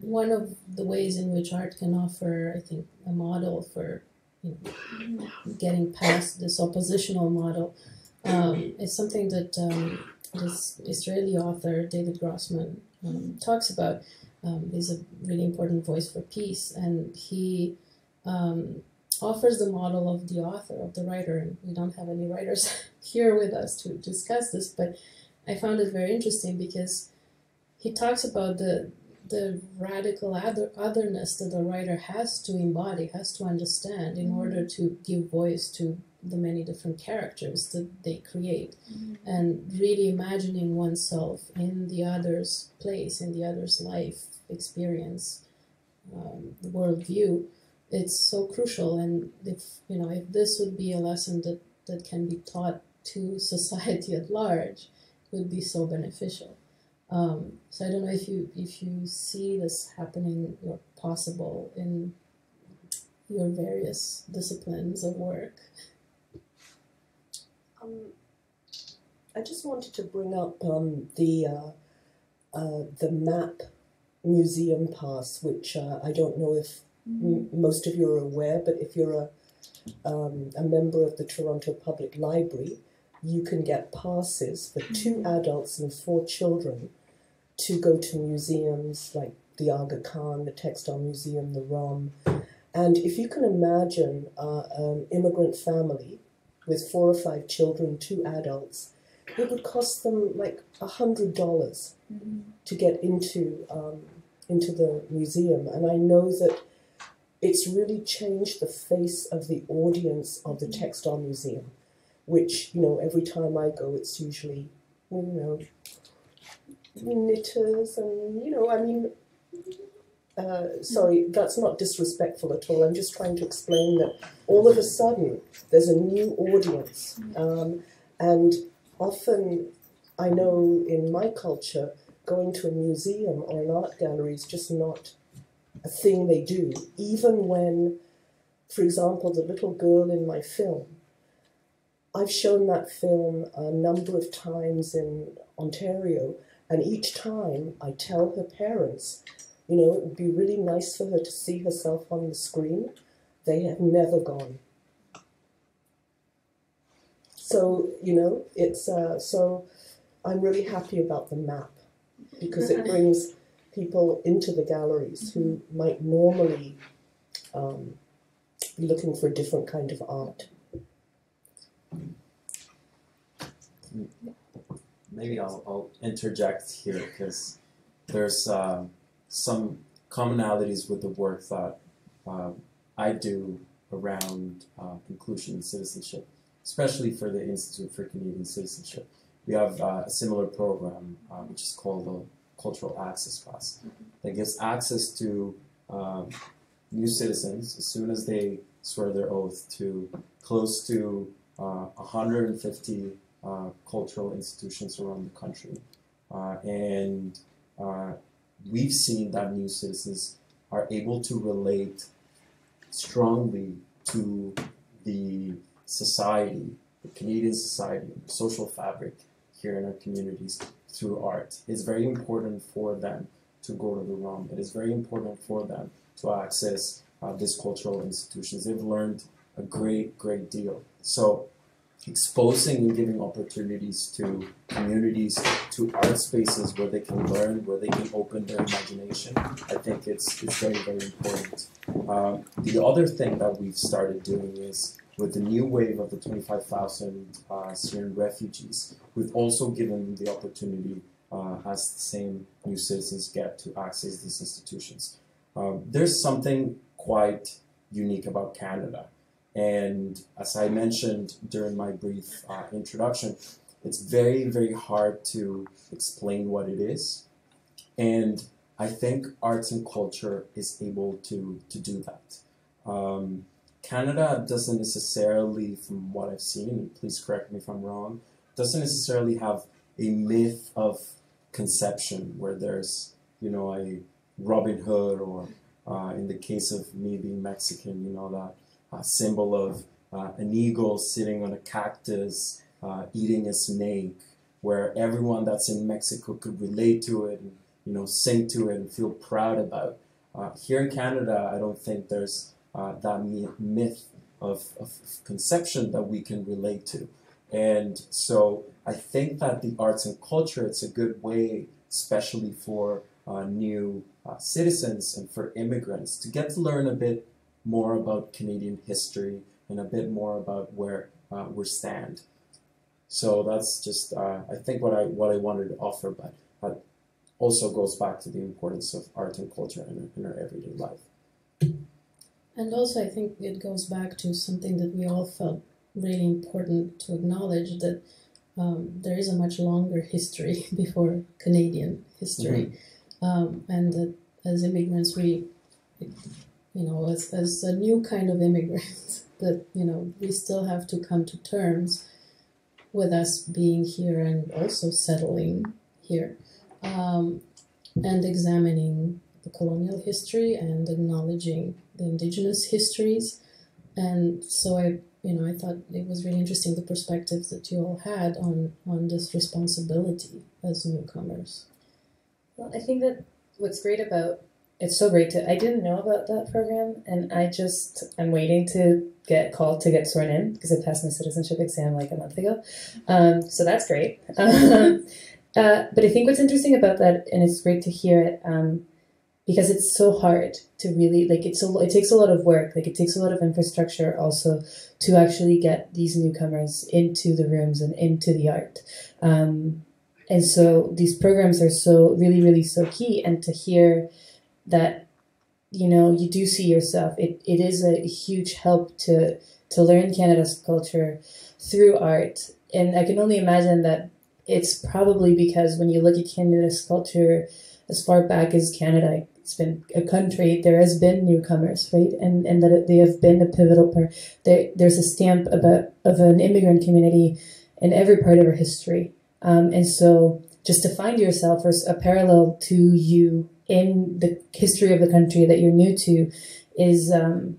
One of the ways in which art can offer, I think, a model for you know, getting past this oppositional model um, is something that um, this Israeli author David Grossman talks about um, he's a really important voice for peace, and he um, offers the model of the author, of the writer. And we don't have any writers [LAUGHS] here with us to discuss this, but I found it very interesting because he talks about the the radical other, otherness that the writer has to embody, has to understand in order to give voice to the many different characters that they create. Mm-hmm. and really imagining oneself in the other's place in the other's life experience um, worldview it's so crucial. And if you know if this would be a lesson that that can be taught to [LAUGHS] society at large it would be so beneficial um, so i don't know if you if you see this happening or possible in your various disciplines of work. Um, I just wanted to bring up um, the uh, uh, the map museum pass, which uh, I don't know if m- most of you are aware, but if you're a um, a member of the Toronto Public Library, you can get passes for two adults and four children to go to museums like the Aga Khan, the Textile Museum, the ROM. And if you can imagine uh, an immigrant family with four or five children, two adults, it would cost them like a hundred dollars mm-hmm. to get into um, into the museum. And I know that it's really changed the face of the audience of the mm-hmm. textile museum, which you know every time I go, it's usually you know knitters and you know I mean uh, sorry, that's not disrespectful at all. I'm just trying to explain that all of a sudden there's a new audience. Um, and often, I know in my culture, going to a museum or an art gallery is just not a thing they do. Even when, for example, the little girl in my film, I've shown that film a number of times in Ontario, and each time I tell her parents you know, it would be really nice for her to see herself on the screen. They have never gone. So, you know, it's uh, so I'm really happy about the map because it [LAUGHS] brings people into the galleries who might normally um, be looking for a different kind of art. Maybe I'll, I'll interject here because there's. Um, some commonalities with the work that um, I do around uh, inclusion and citizenship, especially for the Institute for Canadian Citizenship. We have uh, a similar program uh, which is called the Cultural Access Pass that gives access to um, new citizens as soon as they swear their oath to close to uh, 150 uh, cultural institutions around the country. Uh, and uh, we've seen that new citizens are able to relate strongly to the society, the Canadian society, the social fabric here in our communities through art. It's very important for them to go to the ROM. It is very important for them to access uh, these cultural institutions. They've learned a great, great deal. So exposing and giving opportunities to communities, to art spaces where they can learn, where they can open their imagination, I think it's, it's very, very important. Um, the other thing that we've started doing is with the new wave of the 25,000 uh, Syrian refugees, we've also given them the opportunity uh, as the same new citizens get to access these institutions. Um, there's something quite unique about Canada. And as I mentioned during my brief uh, introduction, it's very, very hard to explain what it is. And I think arts and culture is able to, to do that. Um, Canada doesn't necessarily, from what I've seen, please correct me if I'm wrong, doesn't necessarily have a myth of conception where there's, you know, a Robin Hood or uh, in the case of me being Mexican, you know, that uh, symbol of uh, an eagle sitting on a cactus uh, eating a snake, where everyone that's in Mexico could relate to it and, you know, sing to it and feel proud about. Uh, here in Canada, I don't think there's uh, that myth of, of conception that we can relate to. And so I think that the arts and culture, it's a good way, especially for uh, new uh, citizens and for immigrants, to get to learn a bit more about Canadian history and a bit more about where uh, we stand. So that's just, uh, I think, what I what I wanted to offer, but that also goes back to the importance of art and culture in, in our everyday life. And also, I think it goes back to something that we all felt really important to acknowledge that um, there is a much longer history [LAUGHS] before Canadian history, mm-hmm. um, and that as immigrants, we, you know, as, as a new kind of immigrant, [LAUGHS] that you know, we still have to come to terms with us being here and also settling here, um, and examining the colonial history and acknowledging the indigenous histories. And so I, you know, I thought it was really interesting the perspectives that you all had on on this responsibility as newcomers. Well, I think that what's great about it's so great to I didn't know about that program and I just I'm waiting to get called to get sworn in because I passed my citizenship exam like a month ago. Um, so that's great. Um, [LAUGHS] uh, but I think what's interesting about that, and it's great to hear it, um, because it's so hard to really like it's a it takes a lot of work like it takes a lot of infrastructure also to actually get these newcomers into the rooms and into the art um, and so these programs are so really really so key and to hear that you know you do see yourself it, it is a huge help to to learn canada's culture through art and i can only imagine that it's probably because when you look at canada's culture as far back as canada it's been a country, there has been newcomers, right? And and that they have been a pivotal part. There, there's a stamp about of an immigrant community in every part of our history. Um, and so just to find yourself as a parallel to you in the history of the country that you're new to is um,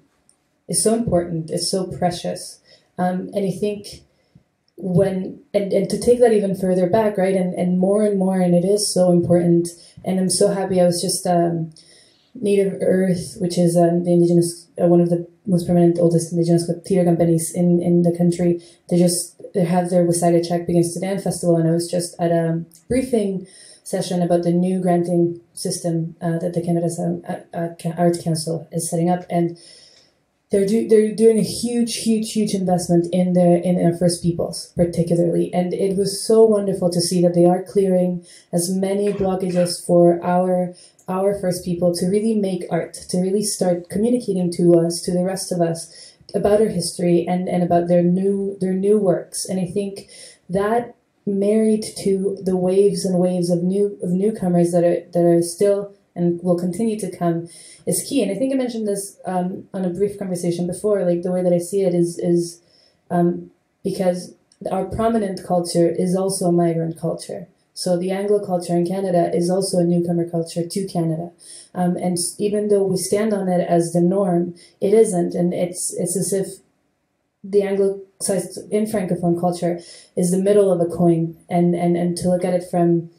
is so important. It's so precious. Um, and I think when and, and to take that even further back right and, and more and more and it is so important and i'm so happy i was just um, native earth which is um, the indigenous uh, one of the most prominent oldest indigenous theater companies in, in the country they just they have their Weesageechak begins to dance festival and i was just at a briefing session about the new granting system uh, that the Canada um, arts council is setting up and they're do, they're doing a huge, huge, huge investment in their in our First Peoples, particularly, and it was so wonderful to see that they are clearing as many blockages for our our First People to really make art, to really start communicating to us, to the rest of us, about our history and, and about their new their new works. And I think that married to the waves and waves of new of newcomers that are that are still and will continue to come is key. And I think I mentioned this um, on a brief conversation before. Like the way that I see it is is um, because our prominent culture is also a migrant culture. So the Anglo culture in Canada is also a newcomer culture to Canada, um, and even though we stand on it as the norm, it isn't, and it's it's as if the Anglo-sized in francophone culture is the middle of a coin, and and and to look at it from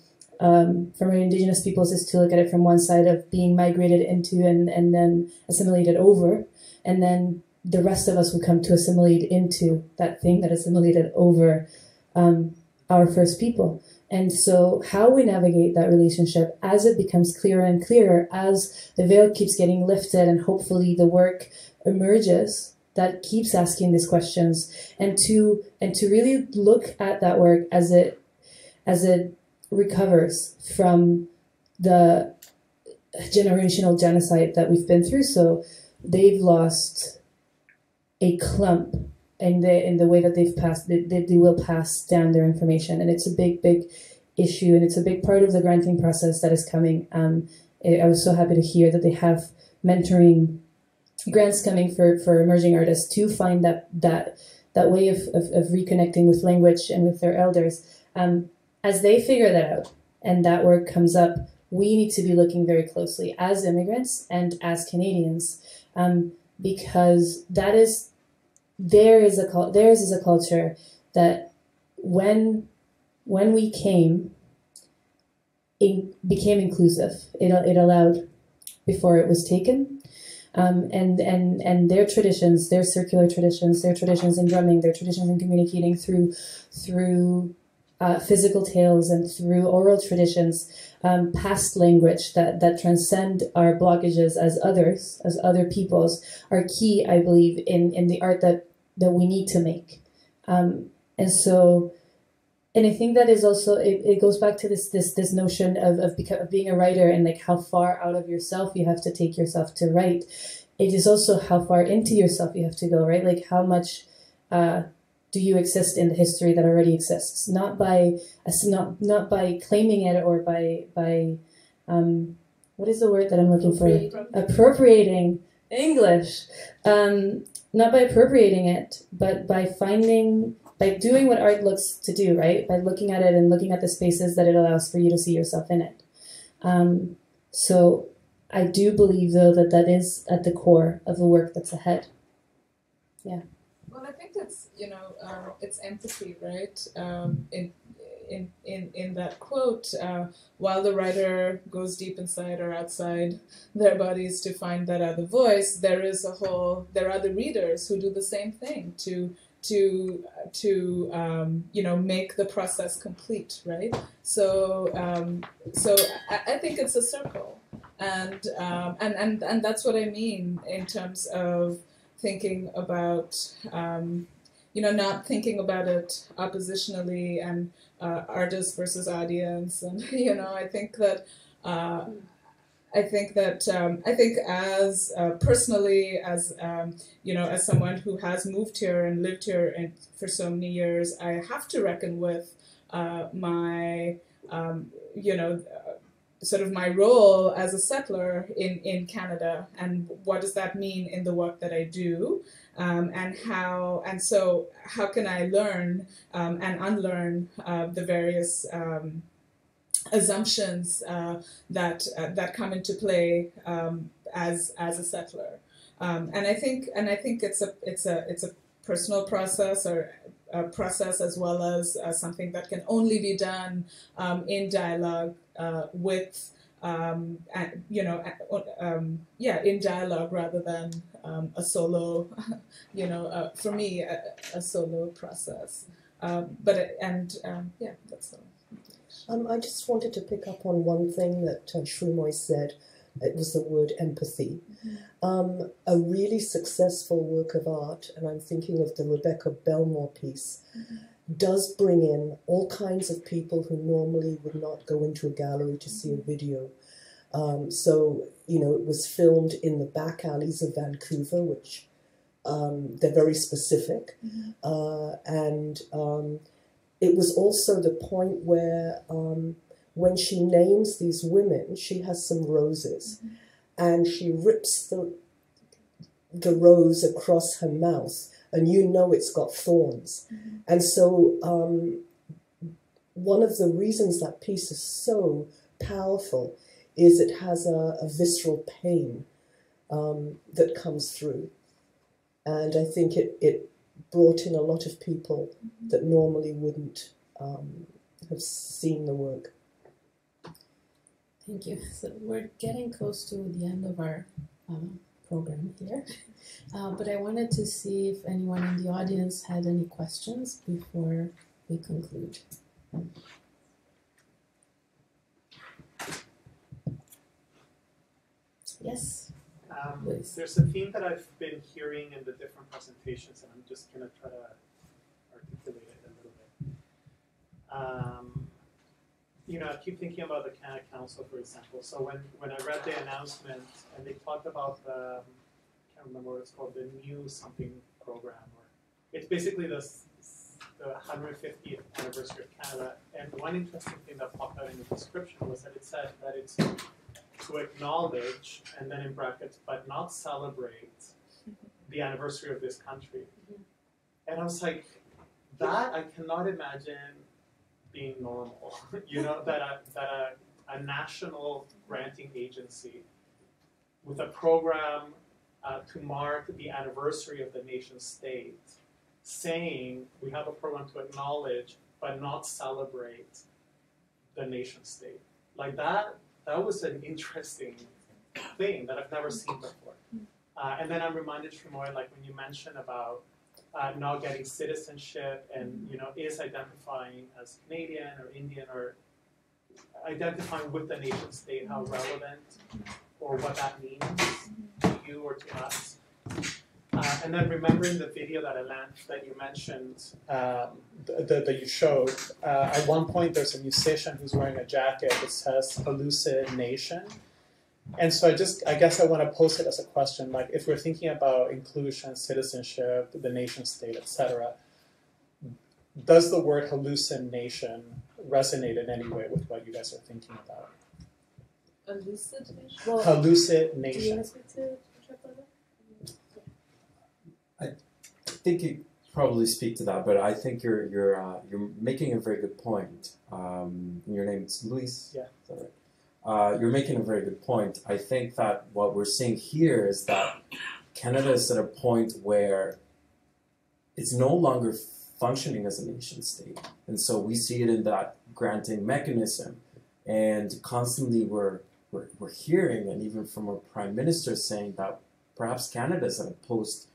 um, from indigenous peoples is to look at it from one side of being migrated into and and then assimilated over, and then the rest of us would come to assimilate into that thing that assimilated over um, our first people. And so, how we navigate that relationship as it becomes clearer and clearer, as the veil keeps getting lifted, and hopefully the work emerges that keeps asking these questions, and to and to really look at that work as it as it recovers from the generational genocide that we've been through. So they've lost a clump in the in the way that they've passed they, they, will pass down their information and it's a big big issue and it's a big part of the granting process that is coming um, I was so happy to hear that they have mentoring grants coming for, for emerging artists to find that that that way of, of, of reconnecting with language and with their elders. Um, as they figure that out and that work comes up we need to be looking very closely as immigrants and as Canadians um, because that is there is a theirs is a culture that when when we came it became inclusive. It, it allowed before it was taken um, and and and their traditions their circular traditions their traditions in drumming their traditions in communicating through through uh, physical tales and through oral traditions um, past language that, that transcend our blockages as others, as other peoples, are key, I believe, in, in the art that that we need to make. Um, and so, and I think that is also, it, it goes back to this, this, this notion of, of, of being a writer and like how far out of yourself you have to take yourself to write. It is also how far into yourself you have to go, right? Like how much, uh, do you exist in the history that already exists? Not by not not by claiming it or by by um, what is the word that I'm looking for? Appropriating English, um, not by appropriating it, but by finding, by doing what art looks to do, right? By looking at it and looking at the spaces that it allows for you to see yourself in it. Um, so I do believe, though, that that is at the core of the work that's ahead. Yeah. Well, I think it's you know um, it's empathy, right? Um, in in, in, in that quote, uh, while the writer goes deep inside or outside their bodies to find that other voice, there is a whole, there are the readers who do the same thing to to to um, you know make the process complete, right? So um, so I, I, think it's a circle, and um, and and and that's what I mean in terms of thinking about um, you know not thinking about it oppositionally and uh, artist versus audience, [LAUGHS] and you know, I think that. Uh, I think that um, I think as uh, personally as um, you know as someone who has moved here and lived here in, for so many years, I have to reckon with uh, my um, you know sort of my role as a settler in in Canada and what does that mean in the work that I do um, and how and so how can I learn um, and unlearn uh, the various um, assumptions uh, that uh, that come into play um, as as a settler um, and I think and I think it's a it's a it's a personal process or a process as well as uh, something that can only be done um, in dialogue uh, with um, and, you know, um, yeah, in dialogue rather than um, a solo, [LAUGHS] you know, uh, for me, a, a solo process. But, and um, yeah, that's all. Um, I just wanted to pick up on one thing that uh, Srimoyee said. It was the word empathy. Mm-hmm. Um, a really successful work of art, and I'm thinking of the Rebecca Belmore piece, mm-hmm. does bring in all kinds of people who normally would not go into a gallery to see a mm-hmm. video. Um, so, you know, it was filmed in the back alleys of Vancouver, which um, they're very specific, uh, and um, it was also the point where um, when she names these women, she has some roses, and she rips the the rose across her mouth, and you know it's got thorns, and so. Um, one of the reasons that piece is so powerful is it has a, a visceral pain um, that comes through. And I think it, it brought in a lot of people that normally wouldn't um, have seen the work. Thank you. So we're getting close to the end of our um, program here, [LAUGHS] uh, but I wanted to see if anyone in the audience had any questions before we conclude. Yes. Um, there's a theme that I've been hearing in the different presentations, and I'm just going to try to articulate it a little bit. Um, you know, I keep thinking about the Canada Council, for example. So when, when I read the announcement and they talked about the, I can't remember what it's called, the new something program, or it's basically the, the 150th anniversary of Canada. And one interesting thing that popped out in the description was that it said that it's to acknowledge, and then in brackets, but not celebrate the anniversary of this country. And I was like, that I cannot imagine being normal. [LAUGHS] you know, that a, that a, a national granting agency with a program uh, to mark the anniversary of the nation state saying we have a program to acknowledge but not celebrate the nation state. Like that, that was an interesting thing that I've never seen before. Uh, and then I'm reminded, Srimoyee, like when you mentioned about uh, not getting citizenship and you know is identifying as Canadian or Indian or identifying with the nation state, how relevant or what that means to you or to us. And then remembering the video that Alain that you mentioned, um, the, the, that you showed. Uh, at one point, there's a musician who's wearing a jacket that says "hallucination," and so I just, I guess, I want to pose it as a question: like, if we're thinking about inclusion, citizenship, the nation state, etc., does the word hallucination resonate in any way with what you guys are thinking about? Elucidation? Well, Hallucination. do you want to speak to Triple? I think you probably speak to that, but I think you're you're uh, you're making a very good point. Um, your name's Luis. Yeah. Right? Uh, you're making a very good point. I think that what we're seeing here is that Canada is at a point where it's no longer functioning as a nation state, and so we see it in that granting mechanism, and constantly we're we're, we're hearing, and even from our prime minister saying that perhaps Canada is at a post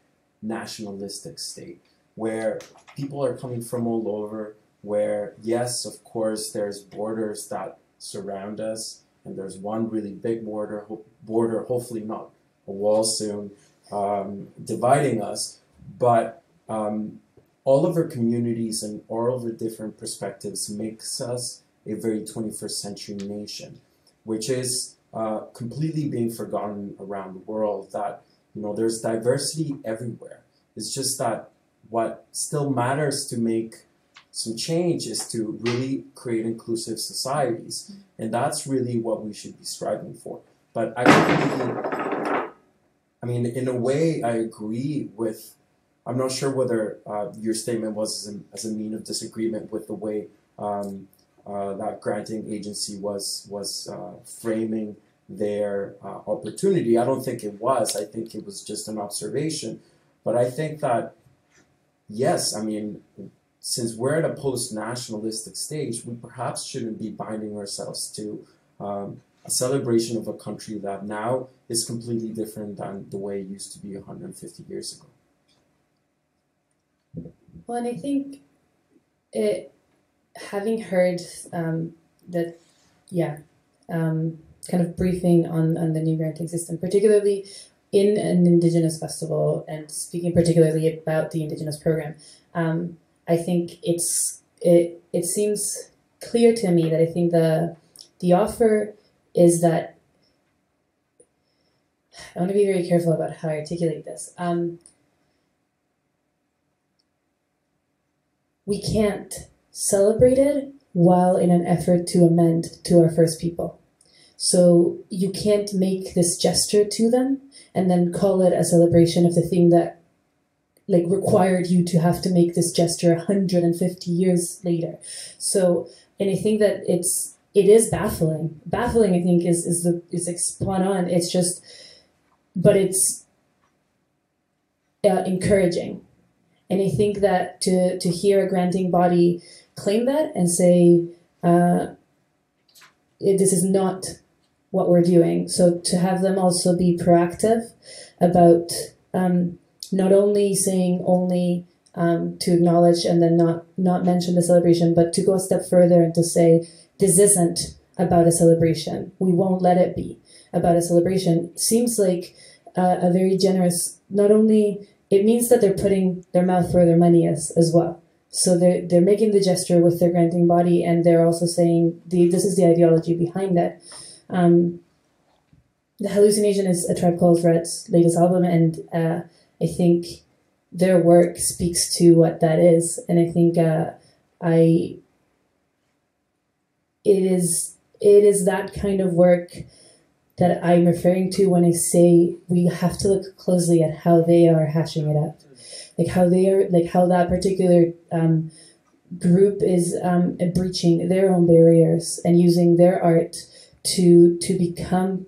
nationalistic state where people are coming from all over where yes of course there's borders that surround us and there's one really big border border hopefully not a wall soon um, dividing us but um, all of our communities and all of the different perspectives makes us a very 21st century nation which is uh, completely being forgotten around the world that you know, there's diversity everywhere. It's just that what still matters to make some change is to really create inclusive societies. And that's really what we should be striving for. But I really, I mean, in a way, I agree with, I'm not sure whether uh, your statement was as a, as a mean of disagreement with the way um, uh, that granting agency was, was uh, framing their uh, opportunity. I don't think it was. I think it was just an observation. But I think that, yes, I mean, since we're at a post nationalistic stage, we perhaps shouldn't be binding ourselves to um, a celebration of a country that now is completely different than the way it used to be 150 years ago. Well, and I think it, having heard um, that, yeah, um, kind of briefing on, on the new granting system, particularly in an Indigenous festival and speaking particularly about the Indigenous program. Um, I think it's it it seems clear to me that I think the the offer is that I want to be very careful about how I articulate this. Um, we can't celebrate it while in an effort to amend to our first people. So you can't make this gesture to them and then call it a celebration of the thing that like required you to have to make this gesture 150 years later. So and I think that it's it is baffling. Baffling I think is is the is like spot on. It's just but it's uh, encouraging. And I think that to to hear a granting body claim that and say uh, this is not what we're doing. So to have them also be proactive about um, not only saying only um, to acknowledge and then not not mention the celebration, but to go a step further and to say this isn't about a celebration. We won't let it be about a celebration. Seems like uh, a very generous. Not only it means that they're putting their mouth where their money is as well. So they're they're making the gesture with their granting body, and they're also saying the this is the ideology behind it. Um, the Halluci Nation is a tribe called red's latest album and uh, i think their work speaks to what that is. And i think uh, i it is it is that kind of work that i'm referring to when i say we have to look closely at how they are hashing it up like how they are like how that particular um, group is um, breaching their own barriers and using their art to to become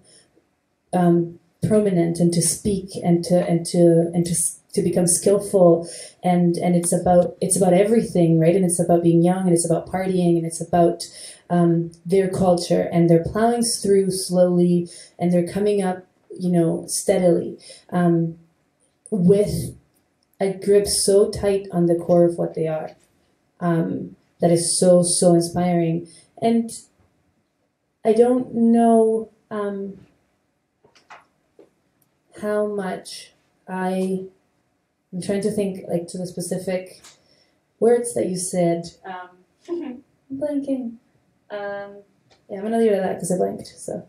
um, prominent and to speak and to and to and to to become skillful. And and it's about it's about everything right? And it's about being young and it's about partying and it's about um, their culture. And they're plowing through slowly and they're coming up you know steadily um, with a grip so tight on the core of what they are um, that is so so inspiring. And I don't know um, how much I. I'm trying to think like to the specific words that you said. Um, [LAUGHS] I'm blanking. Um, yeah, I'm gonna leave it at that because I blanked. So.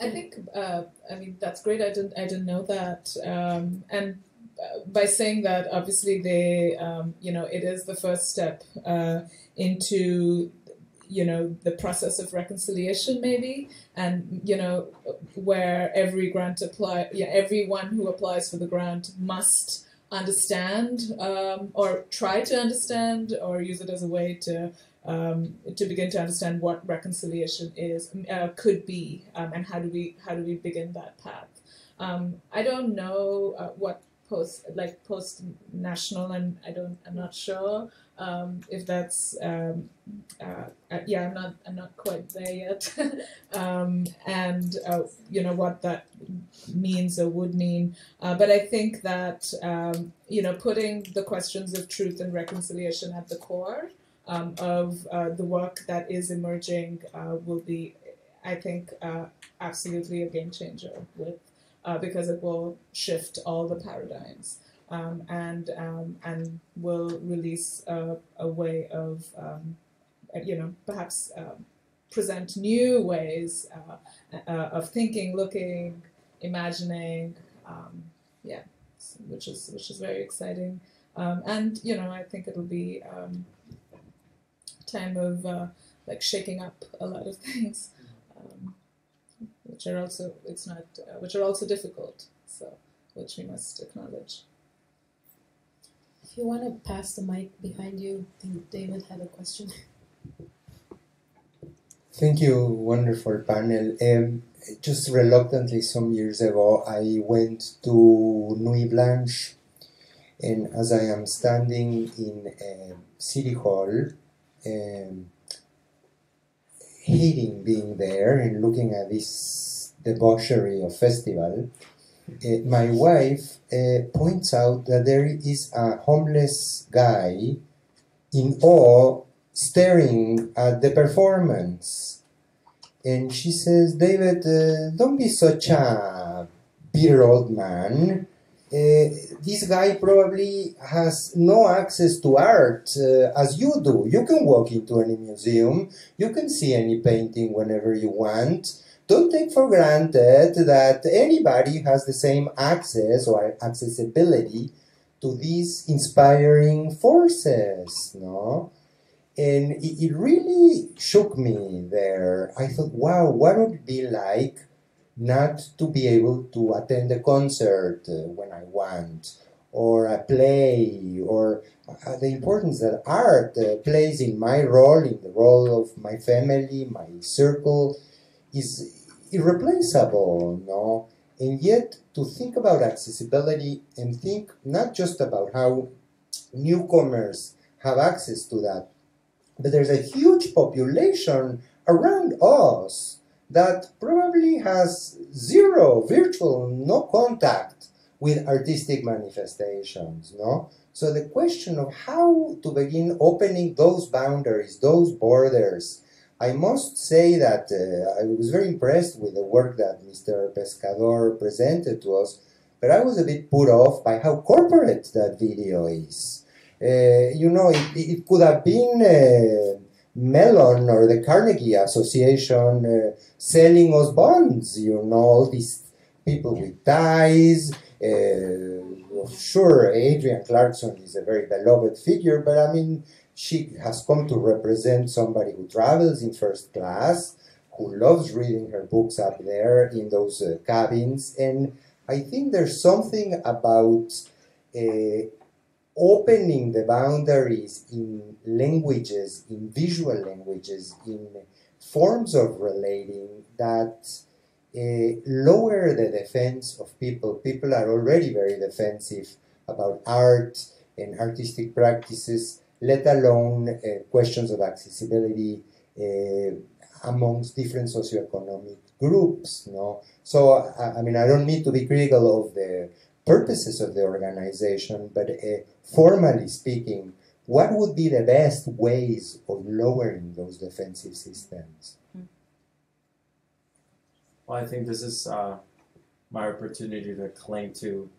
I think uh, I mean that's great. I didn't I didn't know that. Um, and uh, by saying that, obviously they um, you know it is the first step uh, into you know the process of reconciliation maybe and you know where every grant apply yeah everyone who applies for the grant must understand um, or try to understand or use it as a way to um, to begin to understand what reconciliation is uh, could be um, and how do we how do we begin that path. Um, I don't know uh, what post like post national and I don't I'm not sure um, if that's um, uh, uh, yeah I'm not I'm not quite there yet. [LAUGHS] Um, and uh, you know what that means or would mean. Uh, but I think that um, you know putting the questions of truth and reconciliation at the core um, of uh, the work that is emerging uh, will be I think absolutely a game changer with because it will shift all the paradigms um, and um, and will release a, a way of um, you know perhaps um, present new ways uh, uh, of thinking, looking, imagining. Um, yeah, which is which is very exciting, um, and you know I think it'll be time of uh, like shaking up a lot of [LAUGHS] things. which are also it's not uh, which are also difficult so which we must acknowledge you want to pass the mic behind you, I think David had a question. Thank you, wonderful panel. Um, just reluctantly, some years ago, I went to Nuit Blanche, and as I am standing in uh, City Hall, um, hating being there and looking at this debauchery of festival, uh, my wife uh, points out that there is a homeless guy in awe staring at the performance. And she says, David, uh, don't be such a bitter old man. Uh, this guy probably has no access to art uh, as you do. You can walk into any museum, you can see any painting whenever you want don't take for granted that anybody has the same access or accessibility to these inspiring forces, no? And it, it really shook me there. I thought, wow, what would it be like not to be able to attend a concert when I want, or a play, or uh, the importance that art uh, plays in my role, in the role of my family, my circle, is irreplaceable, no? And yet, to think about accessibility and think not just about how newcomers have access to that, but there's a huge population around us that probably has zero, virtual, no contact with artistic manifestations, no? So the question of how to begin opening those boundaries, those borders, I must say that uh, I was very impressed with the work that Mr. Pescador presented to us, but I was a bit put off by how corporate that video is. Uh, you know, it, it could have been uh, Mellon or the Carnegie Association uh, selling us bonds, you know, all these people with ties. Uh, sure, Adrienne Clarkson is a very beloved figure, but I mean, she has come to represent somebody who travels in first class, who loves reading her books up there in those uh, cabins. And I think there's something about uh, opening the boundaries in languages, in visual languages, in forms of relating that uh, lower the defense of people. People are already very defensive about art and artistic practices let alone uh, questions of accessibility uh, amongst different socioeconomic groups. No? So, I, I, mean, I don't need to be critical of the purposes of the organization, but uh, formally speaking, what would be the best ways of lowering those defensive systems? Well, I think this is uh, my opportunity to claim to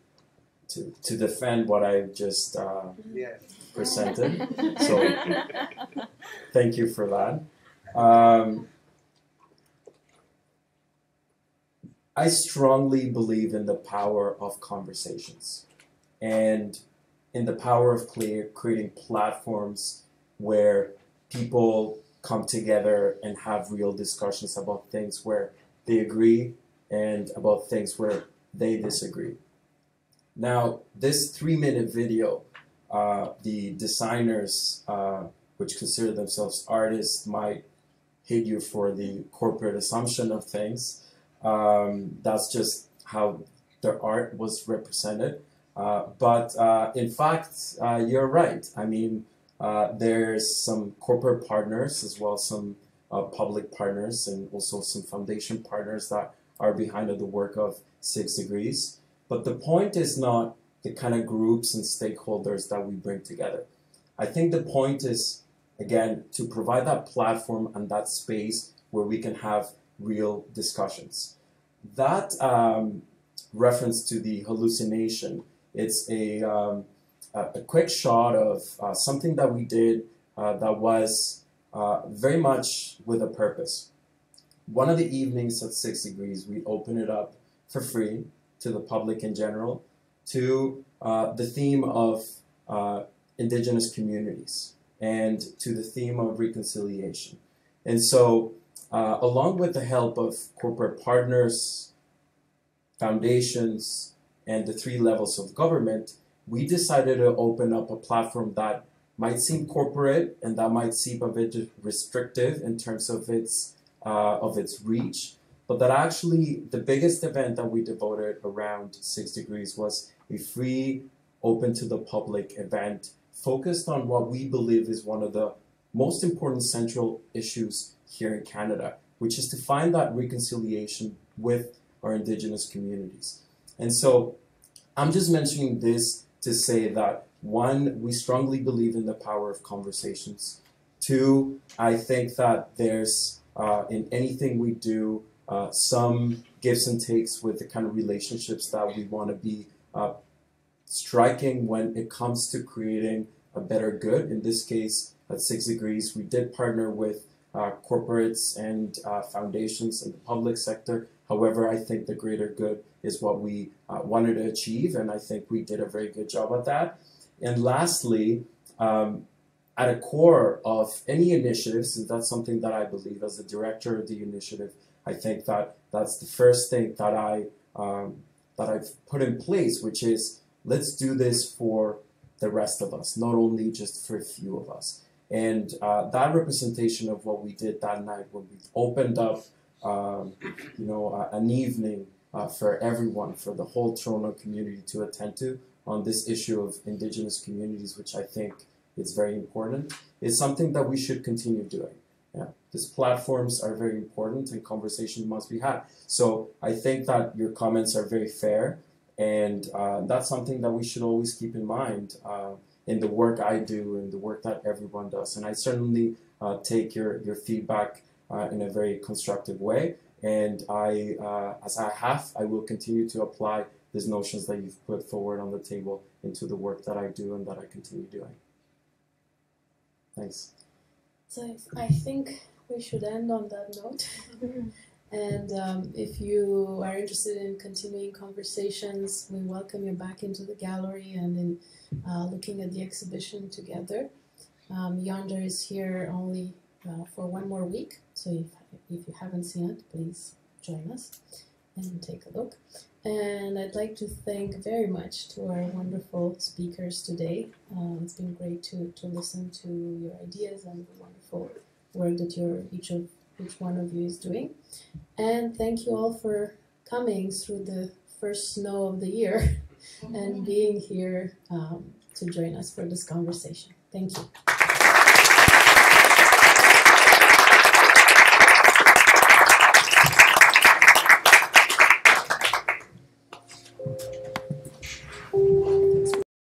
to, to defend what I just uh, yes presented. [LAUGHS] So thank you for that. Um, I strongly believe in the power of conversations and in the power of clear, creating platforms where people come together and have real discussions about things where they agree and about things where they disagree. Now, this three minute video uh, the designers, uh, which consider themselves artists, might hate you for the corporate assumption of things. Um, that's just how their art was represented. Uh, but uh, in fact, uh, you're right. I mean, there's some corporate partners as well, some public partners, and also some foundation partners that are behind the work of Six Degrees. But the point is not the kind of groups and stakeholders that we bring together. I think the point is, again, to provide that platform and that space where we can have real discussions. That um, reference to the Halluci Nation, it's a, um, a, quick shot of uh, something that we did uh, that was uh, very much with a purpose. One of the evenings at Six Degrees, we open it up for free to the public in general to uh, the theme of uh, indigenous communities and to the theme of reconciliation. And so, uh, along with the help of corporate partners, foundations, and the three levels of government, we decided to open up a platform that might seem corporate and that might seem a bit restrictive in terms of its uh, of its reach, but that actually the biggest event that we devoted around six degrees was a free, open to the public event focused on what we believe is one of the most important central issues here in Canada, which is to find that reconciliation with our Indigenous communities. And so I'm just mentioning this to say that one, we strongly believe in the power of conversations. Two, I think that there's uh, in anything we do uh, some gives and takes with the kind of relationships that we want to be uh, striking when it comes to creating a better good. In this case, at Six Degrees, we did partner with uh, corporates and uh, foundations in the public sector However, I think the greater good is what we uh, wanted to achieve, and I think we did a very good job at that. And lastly, um, at a core of any initiatives, and that's something that I believe as the director of the initiative, I think that that's the first thing that I um, that I've put in place, which is let's do this for the rest of us, not only just for a few of us. And uh, that representation of what we did that night when we opened up, um, you know, uh, an evening uh, for everyone, for the whole Toronto community to attend to on this issue of Indigenous communities, which I think is very important, is something that we should continue doing. These platforms are very important and conversation must be had. So I think that your comments are very fair, and uh, that's something that we should always keep in mind uh, in the work I do and the work that everyone does. And I certainly uh, take your your feedback uh, in a very constructive way. And I, uh, as I have, I will continue to apply these notions that you've put forward on the table into the work that I do and that I continue doing. Thanks. So I think we should end on that note. [LAUGHS] and um, if you are interested in continuing conversations, we welcome you back into the gallery and in uh, looking at the exhibition together. Um, Yonder is here only uh, for one more week, so if, if you haven't seen it, please join us and take a look. And I'd like to thank very much to our wonderful speakers today. Uh, it's been great to, to listen to your ideas and the wonderful work that you're, each of each one of you is doing. And thank you all for coming through the first snow of the year [LAUGHS] and being here um, to join us for this conversation. Thank you.